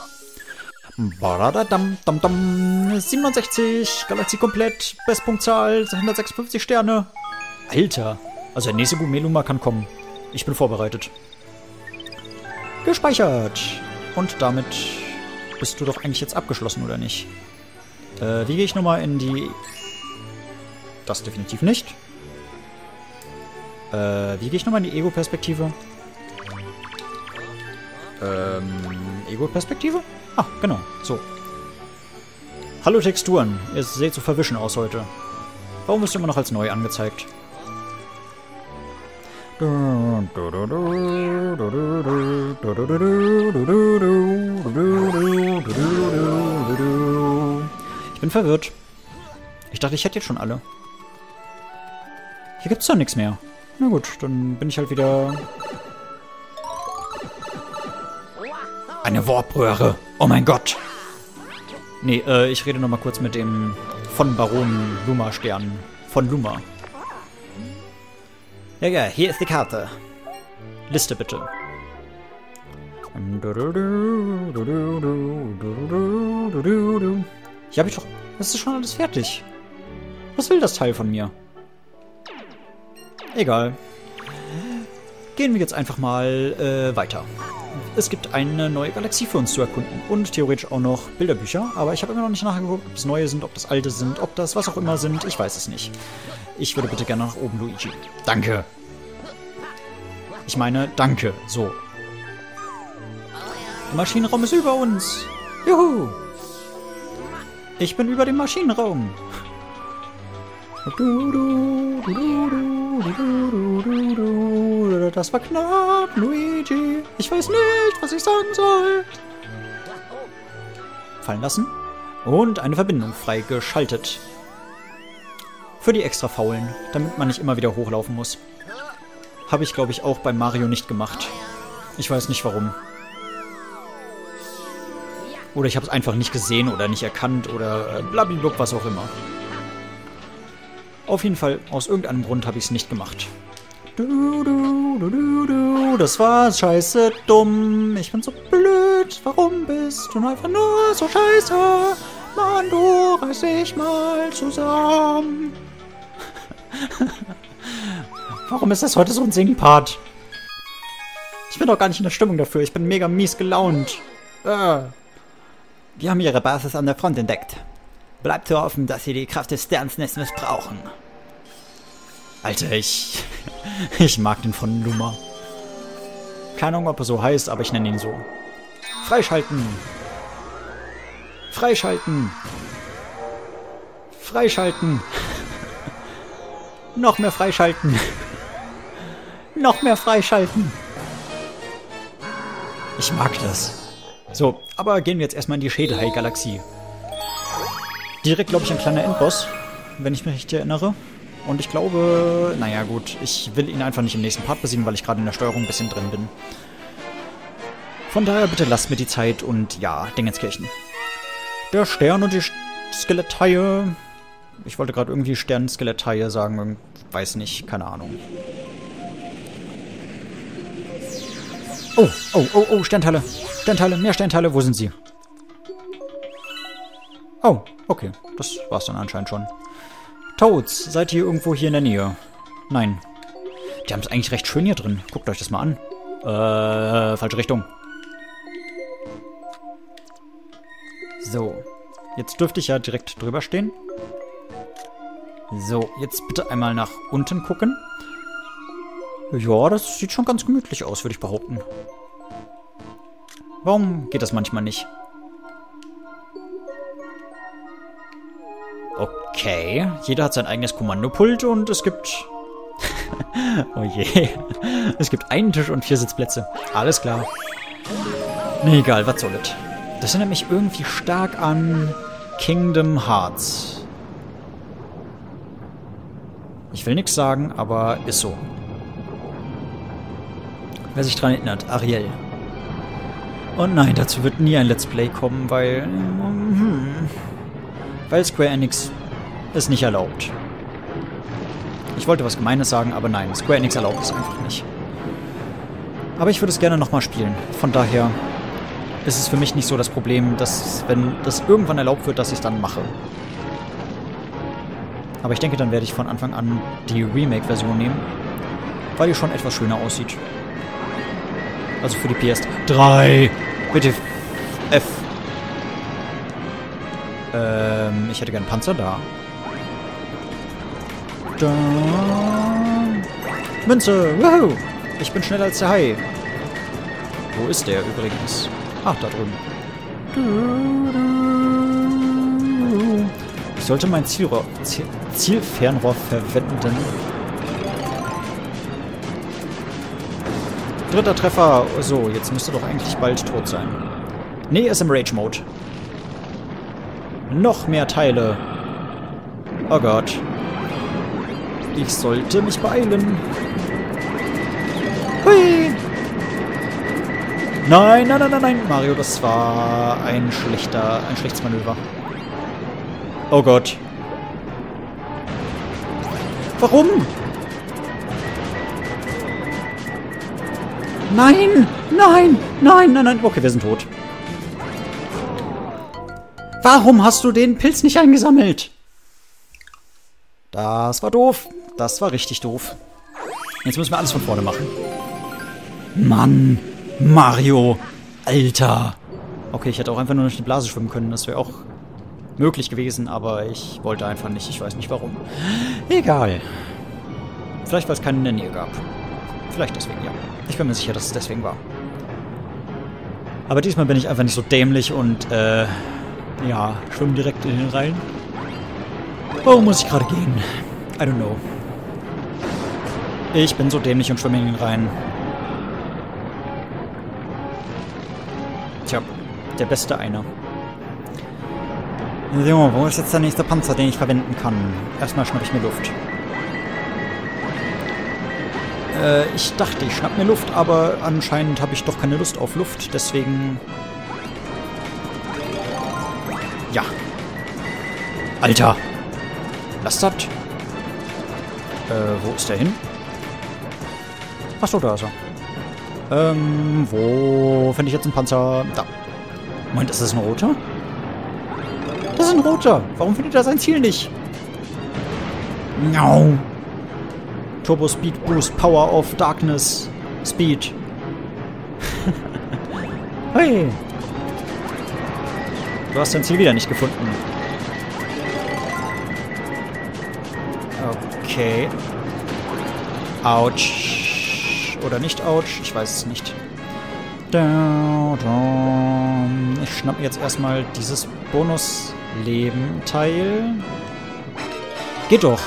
67, Galaxie komplett, Bestpunktzahl, 156 Sterne. Alter. Also der nächste Gumeluma kann kommen. Ich bin vorbereitet. Gespeichert. Und damit bist du doch eigentlich jetzt abgeschlossen, oder nicht? Äh, wie gehe ich nochmal in die... Das definitiv nicht. Äh, wie gehe ich nochmal in die Ego-Perspektive? Ähm, Ego-Perspektive? Ah, genau, so. Hallo Texturen, ihr seht so verwischen aus heute. Warum bist du immer noch als neu angezeigt? Ich bin verwirrt. Ich dachte, ich hätte jetzt schon alle. Hier gibt's doch nichts mehr. Na gut, dann bin ich halt wieder... Eine Warpröhre. Oh mein Gott. Nee, äh, ich rede nochmal kurz mit dem von Baron Luma Stern. Von Luma. Ja, ja, hier ist die Karte. Liste bitte. Hier habe ich doch... Das ist schon alles fertig. Was will das Teil von mir? Egal. Gehen wir jetzt einfach mal äh, weiter. Es gibt eine neue Galaxie für uns zu erkunden und theoretisch auch noch Bilderbücher, aber ich habe immer noch nicht nachgeguckt, ob das neue sind, ob das alte sind, ob das was auch immer sind. Ich weiß es nicht. Ich würde bitte gerne nach oben, Luigi. Danke. Ich meine, danke. So. Der Maschinenraum ist über uns. Juhu. Ich bin über dem Maschinenraum. Das war knapp, Luigi. Ich weiß nicht, was ich sagen soll. Fallen lassen. Und eine Verbindung freigeschaltet. Für die extra Faulen, damit man nicht immer wieder hochlaufen muss. Habe ich, glaube ich, auch bei Mario nicht gemacht. Ich weiß nicht warum. Oder ich habe es einfach nicht gesehen oder nicht erkannt oder äh, blablabla, was auch immer. Auf jeden Fall, aus irgendeinem Grund habe ich es nicht gemacht. Du, du, du, du, du, das war scheiße dumm. Ich bin so blöd. Warum bist du einfach nur so scheiße? Mann, du reiß dich mal zusammen. [laughs] Warum ist das heute so ein Singpart? Ich bin doch gar nicht in der Stimmung dafür. Ich bin mega mies gelaunt. Äh. Wir haben ihre Basis an der Front entdeckt. Bleibt zu hoffen, dass sie die Kraft des Sternsnest missbrauchen. Alter, ich... [laughs] Ich mag den von Luma. Keine Ahnung, ob er so heißt, aber ich nenne ihn so. Freischalten! Freischalten! Freischalten! [laughs] Noch mehr freischalten! [laughs] Noch mehr freischalten! Ich mag das. So, aber gehen wir jetzt erstmal in die Schädelhai-Galaxie. Direkt, glaube ich, ein kleiner Endboss, wenn ich mich richtig erinnere. Und ich glaube, naja gut, ich will ihn einfach nicht im nächsten Part besiegen, weil ich gerade in der Steuerung ein bisschen drin bin. Von daher bitte lasst mir die Zeit und ja, Dingenskirchen. Der Stern und die Skeletthaie. Ich wollte gerade irgendwie Stern-Skeletthaie sagen, weiß nicht, keine Ahnung. Oh, oh, oh, oh, Sternteile. Sternteile, mehr Sternteile, wo sind sie? Oh, okay, das war's dann anscheinend schon. Toads, seid ihr irgendwo hier in der Nähe? Nein. Die haben es eigentlich recht schön hier drin. Guckt euch das mal an. Äh, falsche Richtung. So. Jetzt dürfte ich ja direkt drüber stehen. So, jetzt bitte einmal nach unten gucken. Ja, das sieht schon ganz gemütlich aus, würde ich behaupten. Warum geht das manchmal nicht? Okay, jeder hat sein eigenes Kommandopult und es gibt... [laughs] oh je. Es gibt einen Tisch und vier Sitzplätze. Alles klar. Nee, egal, was soll das? Das erinnert mich irgendwie stark an Kingdom Hearts. Ich will nichts sagen, aber ist so. Wer sich dran erinnert, Ariel. Und nein, dazu wird nie ein Let's Play kommen, weil... Hm, weil Square Enix es nicht erlaubt. Ich wollte was Gemeines sagen, aber nein, Square Enix erlaubt es einfach nicht. Aber ich würde es gerne nochmal spielen. Von daher ist es für mich nicht so das Problem, dass, wenn das irgendwann erlaubt wird, dass ich es dann mache. Aber ich denke, dann werde ich von Anfang an die Remake-Version nehmen, weil die schon etwas schöner aussieht. Also für die PS3. Bitte F. Ähm, ich hätte gern Panzer da. Da. Münze! Woohoo! Ich bin schneller als der Hai. Wo ist der übrigens? Ach, da drüben. Ich sollte mein Zielrohr, Ziel, Zielfernrohr verwenden. Dritter Treffer. So, jetzt müsste doch eigentlich bald tot sein. Nee, ist im Rage-Mode. Noch mehr Teile. Oh Gott. Ich sollte mich beeilen. Hui! Nein, nein, nein, nein, nein, Mario, das war ein schlechter, ein schlechtes Manöver. Oh Gott. Warum? Nein! Nein! Nein, nein, nein. Okay, wir sind tot. Warum hast du den Pilz nicht eingesammelt? Das war doof. Das war richtig doof. Jetzt müssen wir alles von vorne machen. Mann! Mario! Alter! Okay, ich hätte auch einfach nur durch die Blase schwimmen können. Das wäre auch möglich gewesen, aber ich wollte einfach nicht. Ich weiß nicht warum. Egal. Vielleicht, weil es keinen in der Nähe gab. Vielleicht deswegen, ja. Ich bin mir sicher, dass es deswegen war. Aber diesmal bin ich einfach nicht so dämlich und, äh, ja, schwimme direkt in den Rhein. Warum muss ich gerade gehen? I don't know. Ich bin so dämlich und schwimme in den Rhein. Tja, der beste einer. So, wo ist jetzt der nächste Panzer, den ich verwenden kann? Erstmal schnappe ich mir Luft. Äh, ich dachte, ich schnapp mir Luft, aber anscheinend habe ich doch keine Lust auf Luft, deswegen... Alter! Lass das! Äh, wo ist der hin? Achso, da ist er. Ähm, wo finde ich jetzt einen Panzer? Da. Moment, ist das ein roter? Das ist ein roter. Warum findet er sein Ziel nicht? No. Turbo Speed Boost, Power of Darkness, Speed. [laughs] hey! Du hast dein Ziel wieder nicht gefunden. Okay. Autsch. Oder nicht Autsch, ich weiß es nicht. Ich schnapp mir jetzt erstmal dieses Bonus-Leben-Teil. Geht doch.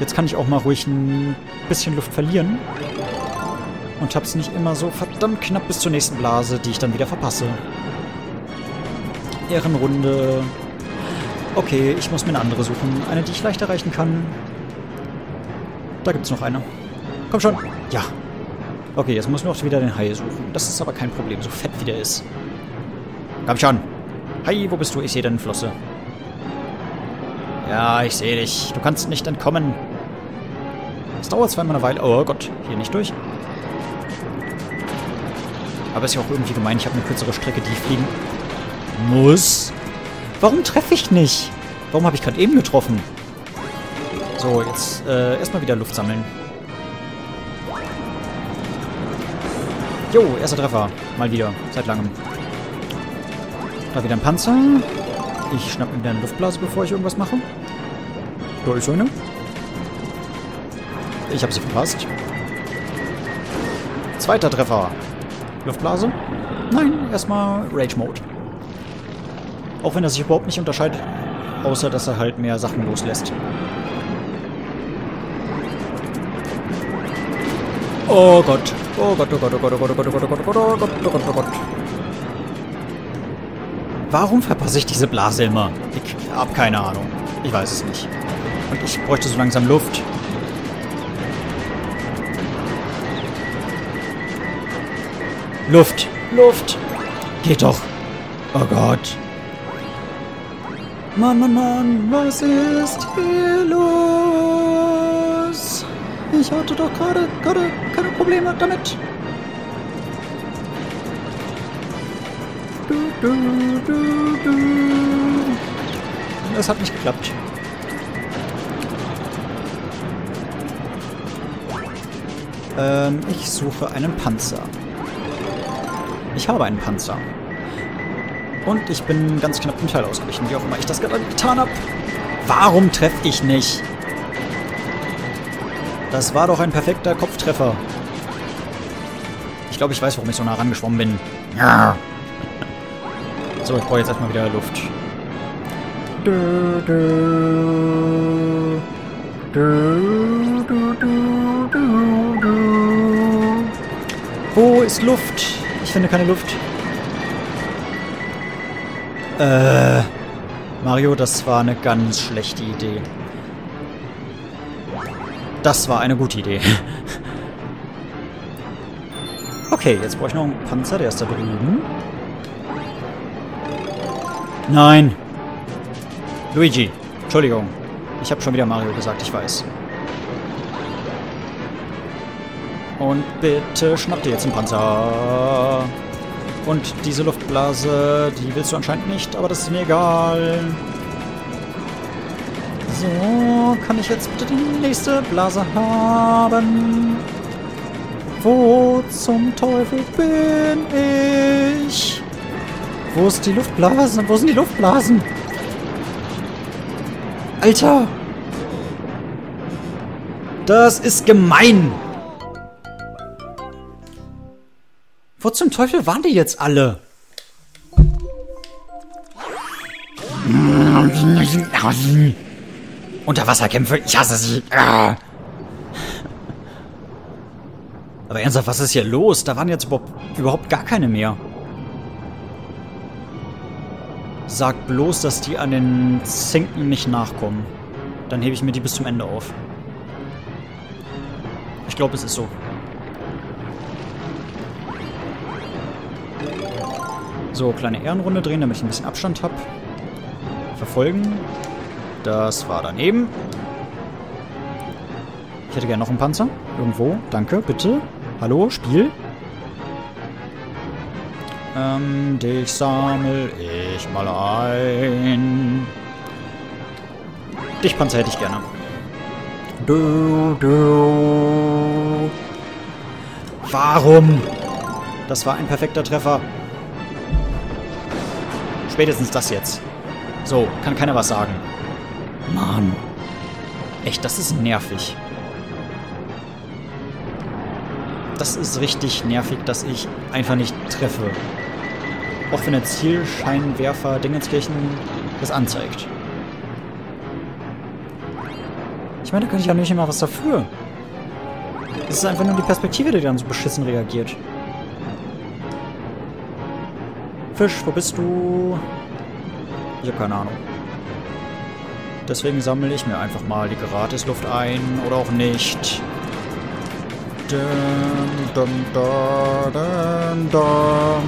Jetzt kann ich auch mal ruhig ein bisschen Luft verlieren. Und hab's nicht immer so verdammt knapp bis zur nächsten Blase, die ich dann wieder verpasse. Ehrenrunde. Okay, ich muss mir eine andere suchen. Eine, die ich leicht erreichen kann. Da gibt's noch eine. Komm schon. Ja. Okay, jetzt muss ich noch wieder den Hai suchen. Das ist aber kein Problem, so fett wie der ist. Komm schon. Hai, wo bist du? Ich sehe deine Flosse. Ja, ich sehe dich. Du kannst nicht entkommen. Es dauert immer eine Weile. Oh Gott, hier nicht durch. Aber ist ja auch irgendwie gemein. Ich habe eine kürzere Strecke, die ich fliegen muss. Warum treffe ich nicht? Warum habe ich gerade eben getroffen? So, jetzt äh, erstmal wieder Luft sammeln. Jo, erster Treffer. Mal wieder. Seit langem. Da wieder ein Panzer. Ich schnapp mir wieder eine Luftblase, bevor ich irgendwas mache. Da ist eine. Ich habe sie verpasst. Zweiter Treffer. Luftblase? Nein, erstmal Rage Mode. Auch wenn er sich überhaupt nicht unterscheidet, außer dass er halt mehr Sachen loslässt. Oh Gott. Oh Gott, oh Gott, oh Gott, oh Gott, oh Gott, oh Gott, oh Gott, oh Gott, oh Gott, oh Gott, oh Gott. Warum verpasse ich diese Blase immer? Ich hab keine Ahnung. Ich weiß es nicht. Und ich bräuchte so langsam Luft. Luft. Luft. Geht doch. Oh Gott. Mann, Mann, Mann, was ist hier los? Ich hatte doch gerade, gerade keine Probleme damit. Du, du, du, du. Es hat nicht geklappt. Ähm, ich suche einen Panzer. Ich habe einen Panzer. Und ich bin ganz knapp dem Teil ausgewichen, wie auch immer ich das gerade getan habe. Warum treffe ich nicht? Das war doch ein perfekter Kopftreffer. Ich glaube, ich weiß, warum ich so nah rangeschwommen bin. Ja. So, ich brauche jetzt erstmal wieder Luft. Du, du, du, du, du, du, du. Wo ist Luft? Ich finde keine Luft. Äh, Mario, das war eine ganz schlechte Idee. Das war eine gute Idee. [laughs] Okay, jetzt brauche ich noch einen Panzer, der ist da drüben. Nein! Luigi, Entschuldigung. Ich habe schon wieder Mario gesagt, ich weiß. Und bitte schnapp dir jetzt einen Panzer. Und diese Luftblase, die willst du anscheinend nicht, aber das ist mir egal. So, kann ich jetzt bitte die nächste Blase haben? Wo zum Teufel bin ich? Wo ist die Luftblase? Wo sind die Luftblasen? Alter! Das ist gemein! Wo zum Teufel waren die jetzt alle? Unterwasserkämpfe, ich hasse sie. Aber ernsthaft, was ist hier los? Da waren jetzt überhaupt gar keine mehr. Sag bloß, dass die an den Zinken nicht nachkommen. Dann hebe ich mir die bis zum Ende auf. Ich glaube, es ist so. So, kleine Ehrenrunde drehen, damit ich ein bisschen Abstand habe. Verfolgen. Das war daneben. Ich hätte gerne noch einen Panzer. Irgendwo. Danke, bitte. Hallo, Spiel. Ähm, dich sammel ich mal ein. Dich Panzer hätte ich gerne. Du, du. Warum? Das war ein perfekter Treffer. Spätestens das jetzt. So, kann keiner was sagen. Mann. Echt, das ist nervig. Das ist richtig nervig, dass ich einfach nicht treffe. Auch wenn der Zielscheinwerfer Dingenskirchen das anzeigt. Ich meine, da kann ich ja nicht immer was dafür. Es ist einfach nur die Perspektive, die dann so beschissen reagiert. Fisch, wo bist du? Ich habe keine Ahnung. Deswegen sammle ich mir einfach mal die Gratisluft ein oder auch nicht. Dum, dum, dum, dum,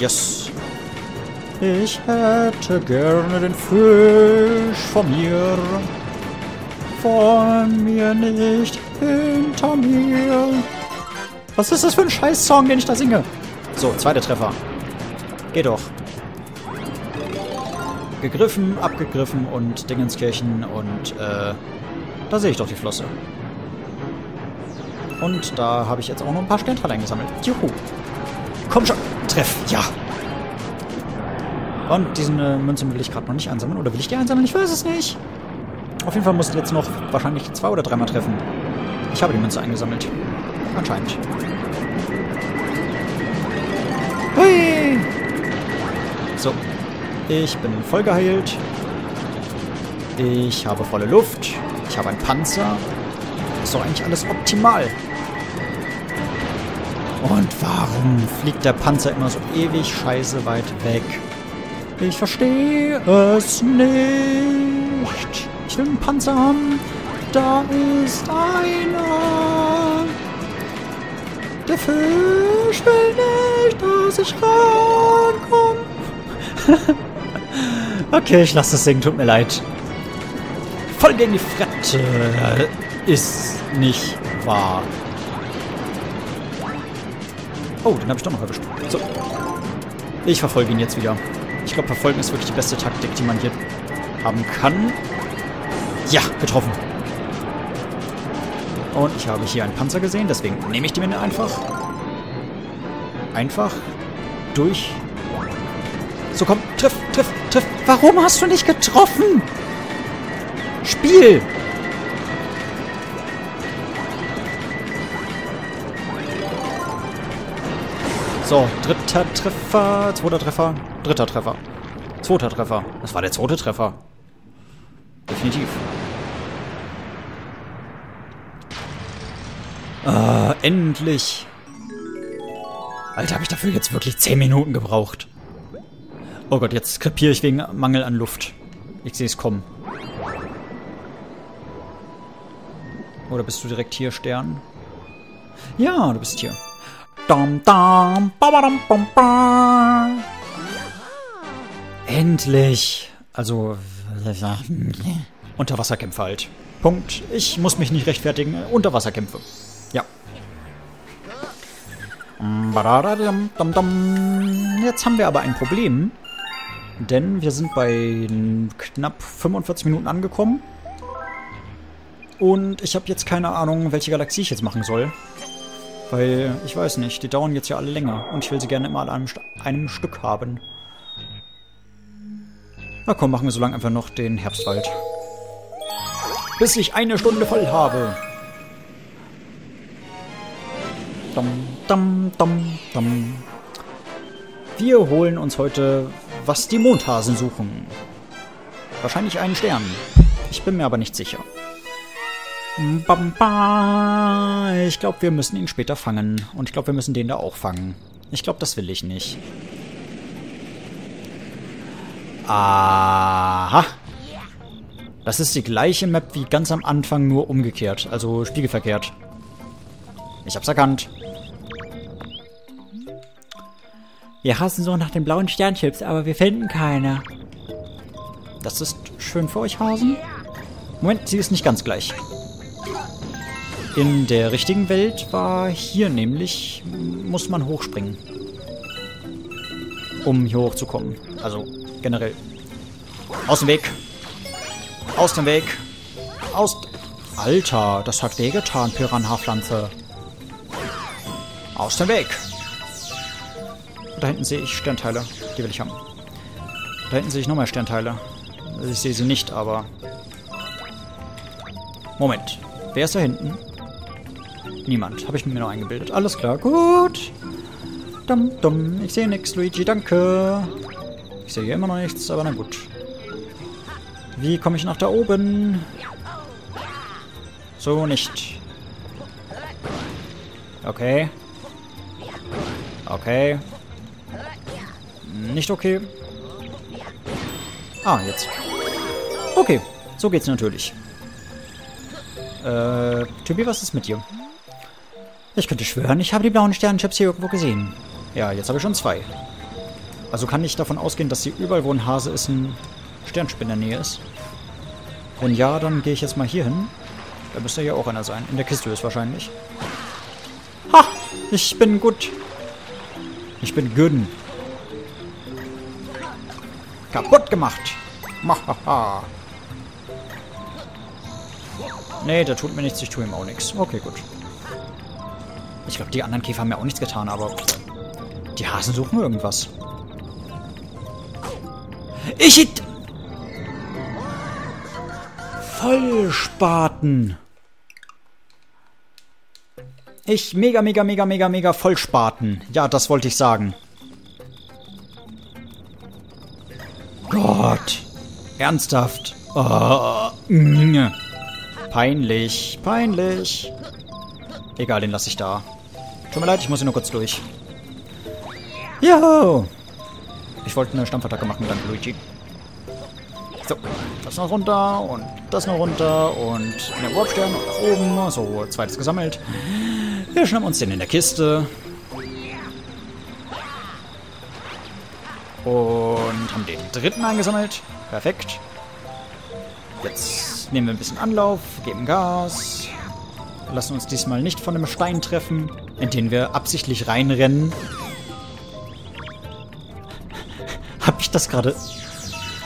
Yes. Ich hätte gerne den Fisch von mir. Von mir nicht hinter mir. Was ist das für ein Scheiß-Song, den ich da singe? So, zweiter Treffer. Geh doch. Gegriffen, abgegriffen und Dingenskirchen und äh, da sehe ich doch die Flosse. Und da habe ich jetzt auch noch ein paar Sternteile eingesammelt. Juhu. Komm schon. Treff. Ja. Und diese Münze will ich gerade noch nicht einsammeln. Oder will ich die einsammeln? Ich weiß es nicht. Auf jeden Fall muss ich jetzt noch wahrscheinlich zwei oder dreimal treffen. Ich habe die Münze eingesammelt. Anscheinend. So. Ich bin voll geheilt. Ich habe volle Luft. Ich habe einen Panzer. Ist doch eigentlich alles optimal. Und warum fliegt der Panzer immer so ewig scheiße weit weg? Ich verstehe es nicht. Ich will einen Panzer haben. Da ist einer. Der Fisch will nicht, dass ich rankomme. [laughs] okay, ich lasse das singen, tut mir leid. Voll gegen die Frette. Ist nicht wahr. Oh, den habe ich doch noch erwischt. So. Ich verfolge ihn jetzt wieder. Ich glaube, verfolgen ist wirklich die beste Taktik, die man hier haben kann. Ja, getroffen. Und ich habe hier einen Panzer gesehen, deswegen nehme ich Mine einfach. Einfach durch. So, komm, triff, triff, triff. Warum hast du nicht getroffen? Spiel! So, dritter Treffer, zweiter Treffer, dritter Treffer, zweiter Treffer. Das war der zweite Treffer. Definitiv. Ah, endlich. Alter, habe ich dafür jetzt wirklich 10 Minuten gebraucht. Oh Gott, jetzt krepiere ich wegen Mangel an Luft. Ich sehe es kommen. Oder bist du direkt hier, Stern? Ja, du bist hier. Dam, dam, babadam, bam, bam. Endlich. Also, Unterwasserkämpfe halt. Punkt. Ich muss mich nicht rechtfertigen. Unterwasserkämpfe. Ja. Jetzt haben wir aber ein Problem. Denn wir sind bei knapp 45 Minuten angekommen. Und ich habe jetzt keine Ahnung, welche Galaxie ich jetzt machen soll. Weil, ich weiß nicht, die dauern jetzt ja alle länger. Und ich will sie gerne immer an einem, einem Stück haben. Na komm, machen wir so lange einfach noch den Herbstwald. Bis ich eine Stunde voll habe. Dum, dum, dum, dum. Wir holen uns heute, was die Mondhasen suchen. Wahrscheinlich einen Stern. Ich bin mir aber nicht sicher. Ich glaube, wir müssen ihn später fangen. Und ich glaube, wir müssen den da auch fangen. Ich glaube, das will ich nicht. Aha. Das ist die gleiche Map wie ganz am Anfang, nur umgekehrt. Also spiegelverkehrt. Ich hab's erkannt. Wir hassen so nach den blauen Sternchips, aber wir finden keine. Das ist schön für euch, Hasen. Moment, sie ist nicht ganz gleich. In der richtigen Welt war hier nämlich, muss man hochspringen. Um hier hochzukommen. Also generell. Aus dem Weg. Aus dem Weg. Aus... Alter, das hat wehgetan, Piranha-Pflanze. Aus dem Weg. Da hinten sehe ich Sternteile. Die will ich haben. Da hinten sehe ich nochmal Sternteile. Ich sehe sie nicht, aber... Moment. Wer ist da hinten? Niemand. Habe ich mir noch eingebildet. Alles klar, gut. Dum, dum. Ich sehe nichts, Luigi, danke. Ich sehe hier immer noch nichts, aber na gut. Wie komme ich nach da oben? So nicht. Okay. Okay. Nicht okay. Ah, jetzt. Okay, so geht's natürlich. Äh, Typi, was ist mit dir? Ich könnte schwören, ich habe die blauen Sternenchips hier irgendwo gesehen. Ja, jetzt habe ich schon zwei. Also kann ich davon ausgehen, dass sie überall, wo ein Hase ist, ein Sternchip in der Nähe ist. Wenn ja, dann gehe ich jetzt mal hier hin. Da müsste ja auch einer sein. In der Kiste ist wahrscheinlich. Ha! Ich bin gut. Ich bin Gürden. Kaputt gemacht. Mahaha. Nee, der tut mir nichts, ich tue ihm auch nichts. Okay, gut. Ich glaube, die anderen Käfer haben mir auch nichts getan, aber die Hasen suchen irgendwas. Ich... Vollspaten. Ich mega, mega, mega, mega, mega Vollspaten. Ja, das wollte ich sagen. Gott. Ernsthaft. Oh. Peinlich. Peinlich. Egal, den lasse ich da. Tut mir leid, ich muss hier nur kurz durch. Jo! Ich wollte eine Stampfattacke machen, danke Luigi. So, das noch runter und das noch runter und der Warpstern nach oben. So, zweites gesammelt. Wir schnappen uns den in der Kiste. Und haben den dritten eingesammelt. Perfekt. Jetzt nehmen wir ein bisschen Anlauf, geben Gas. Lassen uns diesmal nicht von einem Stein treffen, in den wir absichtlich reinrennen. [laughs] Hab ich das gerade...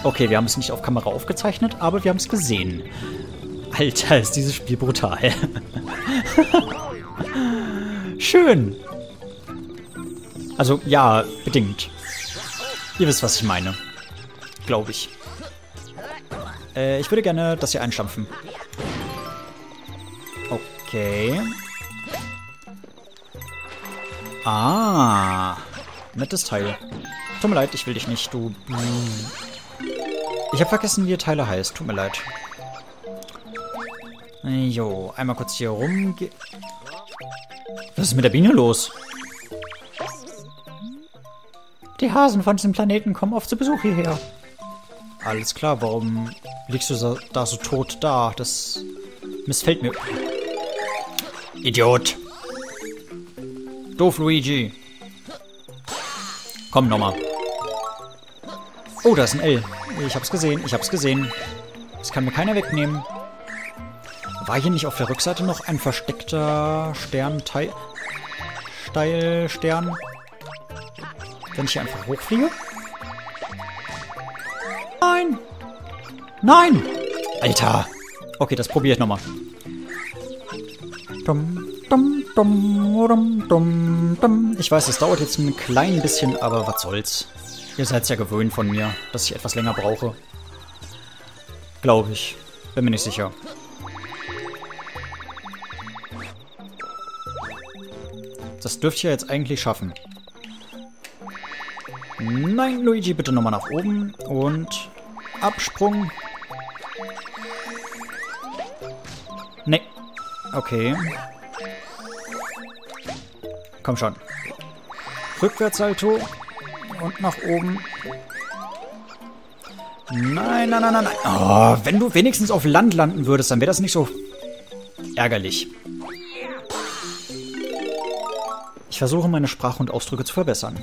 Okay, wir haben es nicht auf Kamera aufgezeichnet, aber wir haben es gesehen. Alter, ist dieses Spiel brutal. [laughs] Schön. Also, ja, bedingt. Ihr wisst, was ich meine. Glaube ich. Äh, ich würde gerne das hier einstampfen. Okay. Ah. Nettes Teil. Tut mir leid, ich will dich nicht, du... Ich habe vergessen, wie ihr Teile heißt. Tut mir leid. Jo, einmal kurz hier rum. Was ist mit der Biene los? Die Hasen von diesem Planeten kommen oft zu Besuch hierher. Alles klar, warum liegst du da so tot da? Das missfällt mir. Idiot. Doof, Luigi. Komm nochmal. Oh, da ist ein L. Ich hab's gesehen, ich hab's gesehen. Das kann mir keiner wegnehmen. War hier nicht auf der Rückseite noch ein versteckter Sternteil? Steilstern? Wenn ich hier einfach hochfliege? Nein! Nein! Alter! Okay, das probiere ich nochmal. Ich weiß, es dauert jetzt ein klein bisschen, aber was soll's. Ihr seid ja gewöhnt von mir, dass ich etwas länger brauche. Glaube ich. Bin mir nicht sicher. Das dürft ihr jetzt eigentlich schaffen. Nein, Luigi, bitte nochmal nach oben. Und Absprung. Nee. Okay. Komm schon. Rückwärtssalto. Und nach oben. Nein, nein, nein, nein, nein. Oh, wenn du wenigstens auf Land landen würdest, dann wäre das nicht so ärgerlich. Ich versuche meine Sprache und Ausdrücke zu verbessern.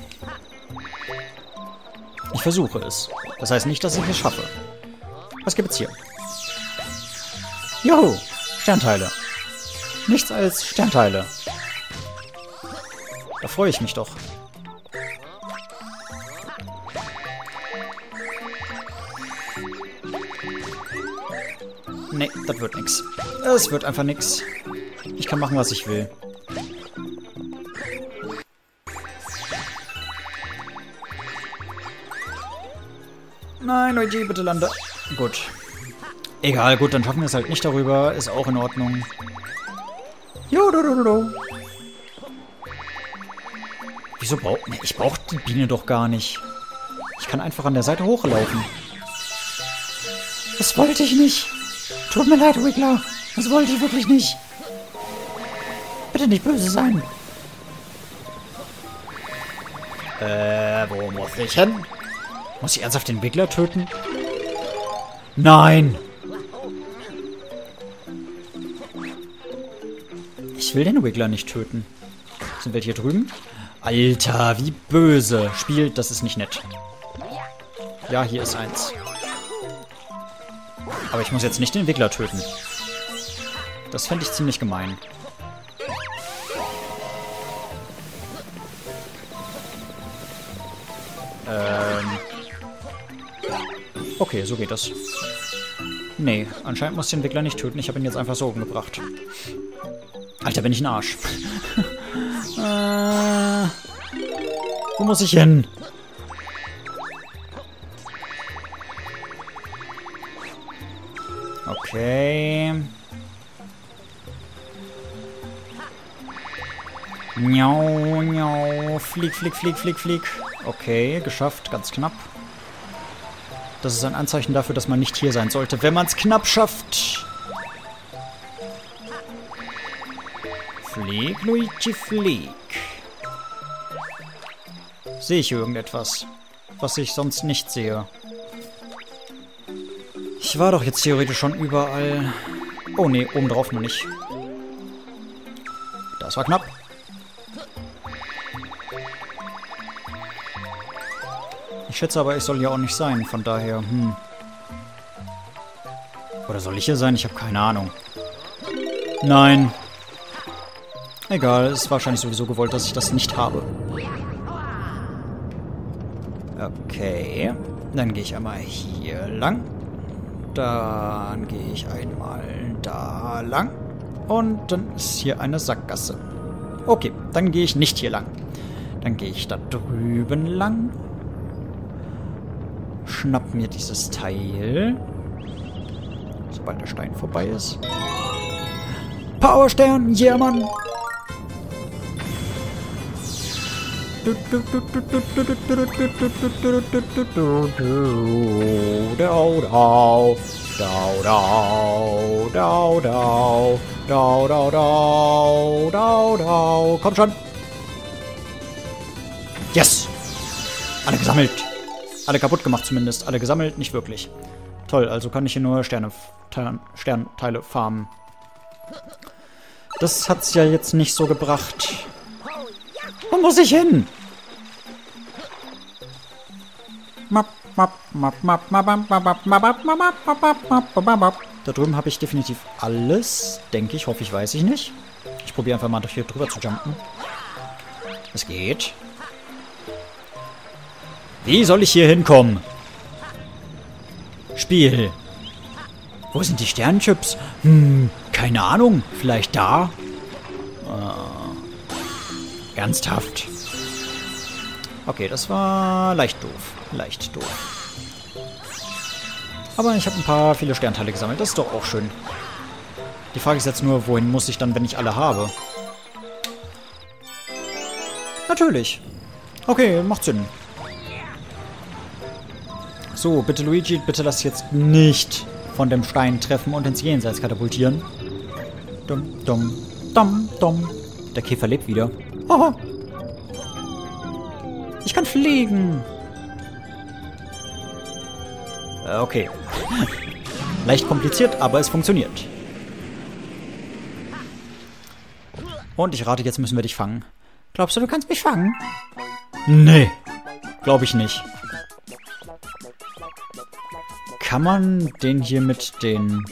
Versuche es. Das heißt nicht, dass ich es schaffe. Was gibt es hier? Juhu! Sternteile. Nichts als Sternteile. Da freue ich mich doch. Nee, das wird nix. Es wird einfach nix. Ich kann machen, was ich will. Nein, Luigi, bitte lande. Gut. Egal, gut, dann schaffen wir es halt nicht darüber. Ist auch in Ordnung. Gut. Wieso braucht... Ich brauche die Biene doch gar nicht. Ich kann einfach an der Seite hochlaufen. Das wollte ich nicht. Tut mir leid, Wiggler. Das wollte ich wirklich nicht. Bitte nicht böse sein. Äh, wo muss ich hin? Muss ich ernsthaft den Wiggler töten? Nein! Ich will den Wiggler nicht töten. Sind wir hier drüben? Alter, wie böse. Spielt, das ist nicht nett. Ja, hier ist eins. Aber ich muss jetzt nicht den Wiggler töten. Das fände ich ziemlich gemein. Okay, so geht das. Nee, anscheinend muss ich den Wiggler nicht töten. Ich habe ihn jetzt einfach so umgebracht. Alter, bin ich ein Arsch. [laughs] äh, wo muss ich hin? Okay. Miau, miau. Flieg, flieg, flieg, flieg, flieg. Okay, geschafft. Ganz knapp. Das ist ein Anzeichen dafür, dass man nicht hier sein sollte, wenn man es knapp schafft. Flieg, Luigi, flieg. Sehe ich irgendetwas, was ich sonst nicht sehe? Ich war doch jetzt theoretisch schon überall. Oh nee, oben drauf noch nicht. Das war knapp. Ich schätze aber, ich soll hier auch nicht sein, von daher, hm. Oder soll ich hier sein? Ich habe keine Ahnung. Nein. Egal, ist wahrscheinlich sowieso gewollt, dass ich das nicht habe. Okay. Dann gehe ich einmal hier lang. Dann gehe ich einmal da lang. Und dann ist hier eine Sackgasse. Okay, dann gehe ich nicht hier lang. Dann gehe ich da drüben lang. Schnapp mir dieses Teil. Sobald der Stein vorbei ist. Powerstern, yeah, Mann! Dau, dau, dau, dau, dau, dau, dau, dau, dau, dau, dau. Komm schon. Yes! Alle gesammelt. Alle kaputt gemacht zumindest. Alle gesammelt, nicht wirklich. Toll, also kann ich hier nur Sterne, Sternteile farmen. Das hat's ja jetzt nicht so gebracht. Wo muss ich hin? Da drüben habe ich definitiv alles, denke ich. Hoffe ich, weiß ich nicht. Ich probiere einfach mal durch hier drüber zu jumpen. Es geht. Wie soll ich hier hinkommen? Spiel. Wo sind die Sternchips? Hm, keine Ahnung. Vielleicht da? Äh, ernsthaft. Okay, das war leicht doof. Leicht doof. Aber ich habe ein paar viele Sternteile gesammelt. Das ist doch auch schön. Die Frage ist jetzt nur, wohin muss ich dann, wenn ich alle habe? Natürlich. Okay, macht Sinn. So, bitte Luigi, bitte lass jetzt nicht von dem Stein treffen und ins Jenseits katapultieren. Dumm, dumm, dumm, dumm. Der Käfer lebt wieder. Haha. Ich kann fliegen. Äh, okay. [laughs] Leicht kompliziert, aber es funktioniert. Und ich rate, jetzt müssen wir dich fangen. Glaubst du, du kannst mich fangen? Nee. Glaube ich nicht. Kann man den hier mit den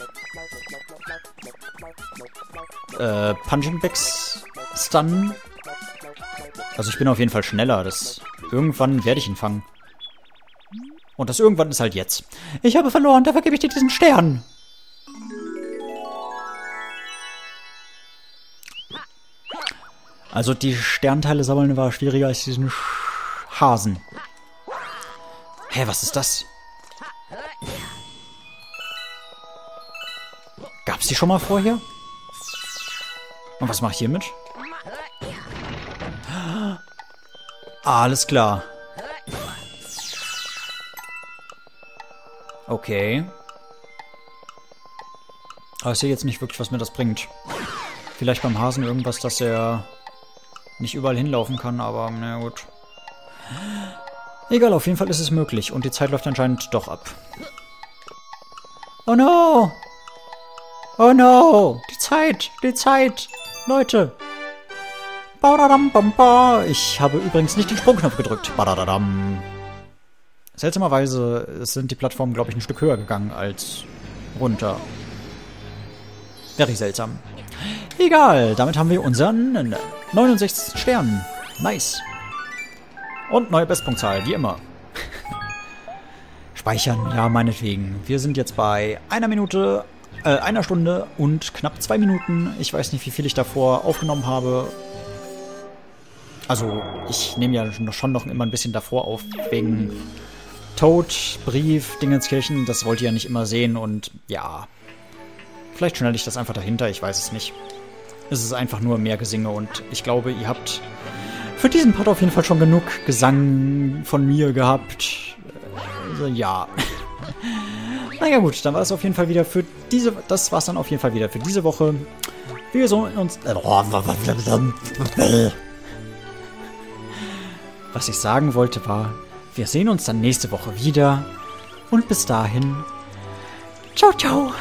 äh, Punching Bags stunnen? Also ich bin auf jeden Fall schneller. Das irgendwann werde ich ihn fangen. Und das irgendwann ist halt jetzt. Ich habe verloren, dafür gebe ich dir diesen Stern. Also die Sternteile sammeln war schwieriger als diesen Sch Hasen. Hä, was ist das? Gab's die schon mal vorher? Und was mache ich hiermit? Alles klar. Okay. Aber ich sehe jetzt nicht wirklich, was mir das bringt. Vielleicht beim Hasen irgendwas, dass er nicht überall hinlaufen kann, aber na gut. Egal, auf jeden Fall ist es möglich. Und die Zeit läuft anscheinend doch ab. Oh no! Oh no! Die Zeit! Die Zeit! Leute! Ich habe übrigens nicht den Sprungknopf gedrückt. Seltsamerweise sind die Plattformen, glaube ich, ein Stück höher gegangen als runter. Very seltsam. Egal, damit haben wir unseren 69 Stern. Nice. Und neue Bestpunktzahl, wie immer. Speichern, ja, meinetwegen. Wir sind jetzt bei einer Minute, äh, einer Stunde und knapp zwei Minuten. Ich weiß nicht, wie viel ich davor aufgenommen habe. Also, ich nehme ja schon noch immer ein bisschen davor auf, wegen Tod, Brief, Dingenskirchen. Das wollt ihr ja nicht immer sehen und ja. Vielleicht schneide ich das einfach dahinter, ich weiß es nicht. Es ist einfach nur mehr Gesinge und ich glaube, ihr habt für diesen Part auf jeden Fall schon genug Gesang von mir gehabt. Also, ja. [laughs] naja gut, dann war es auf jeden Fall wieder für diese... Das war es dann auf jeden Fall wieder für diese Woche. Wir sehen uns... Was ich sagen wollte war, wir sehen uns dann nächste Woche wieder. Und bis dahin, ciao, ciao.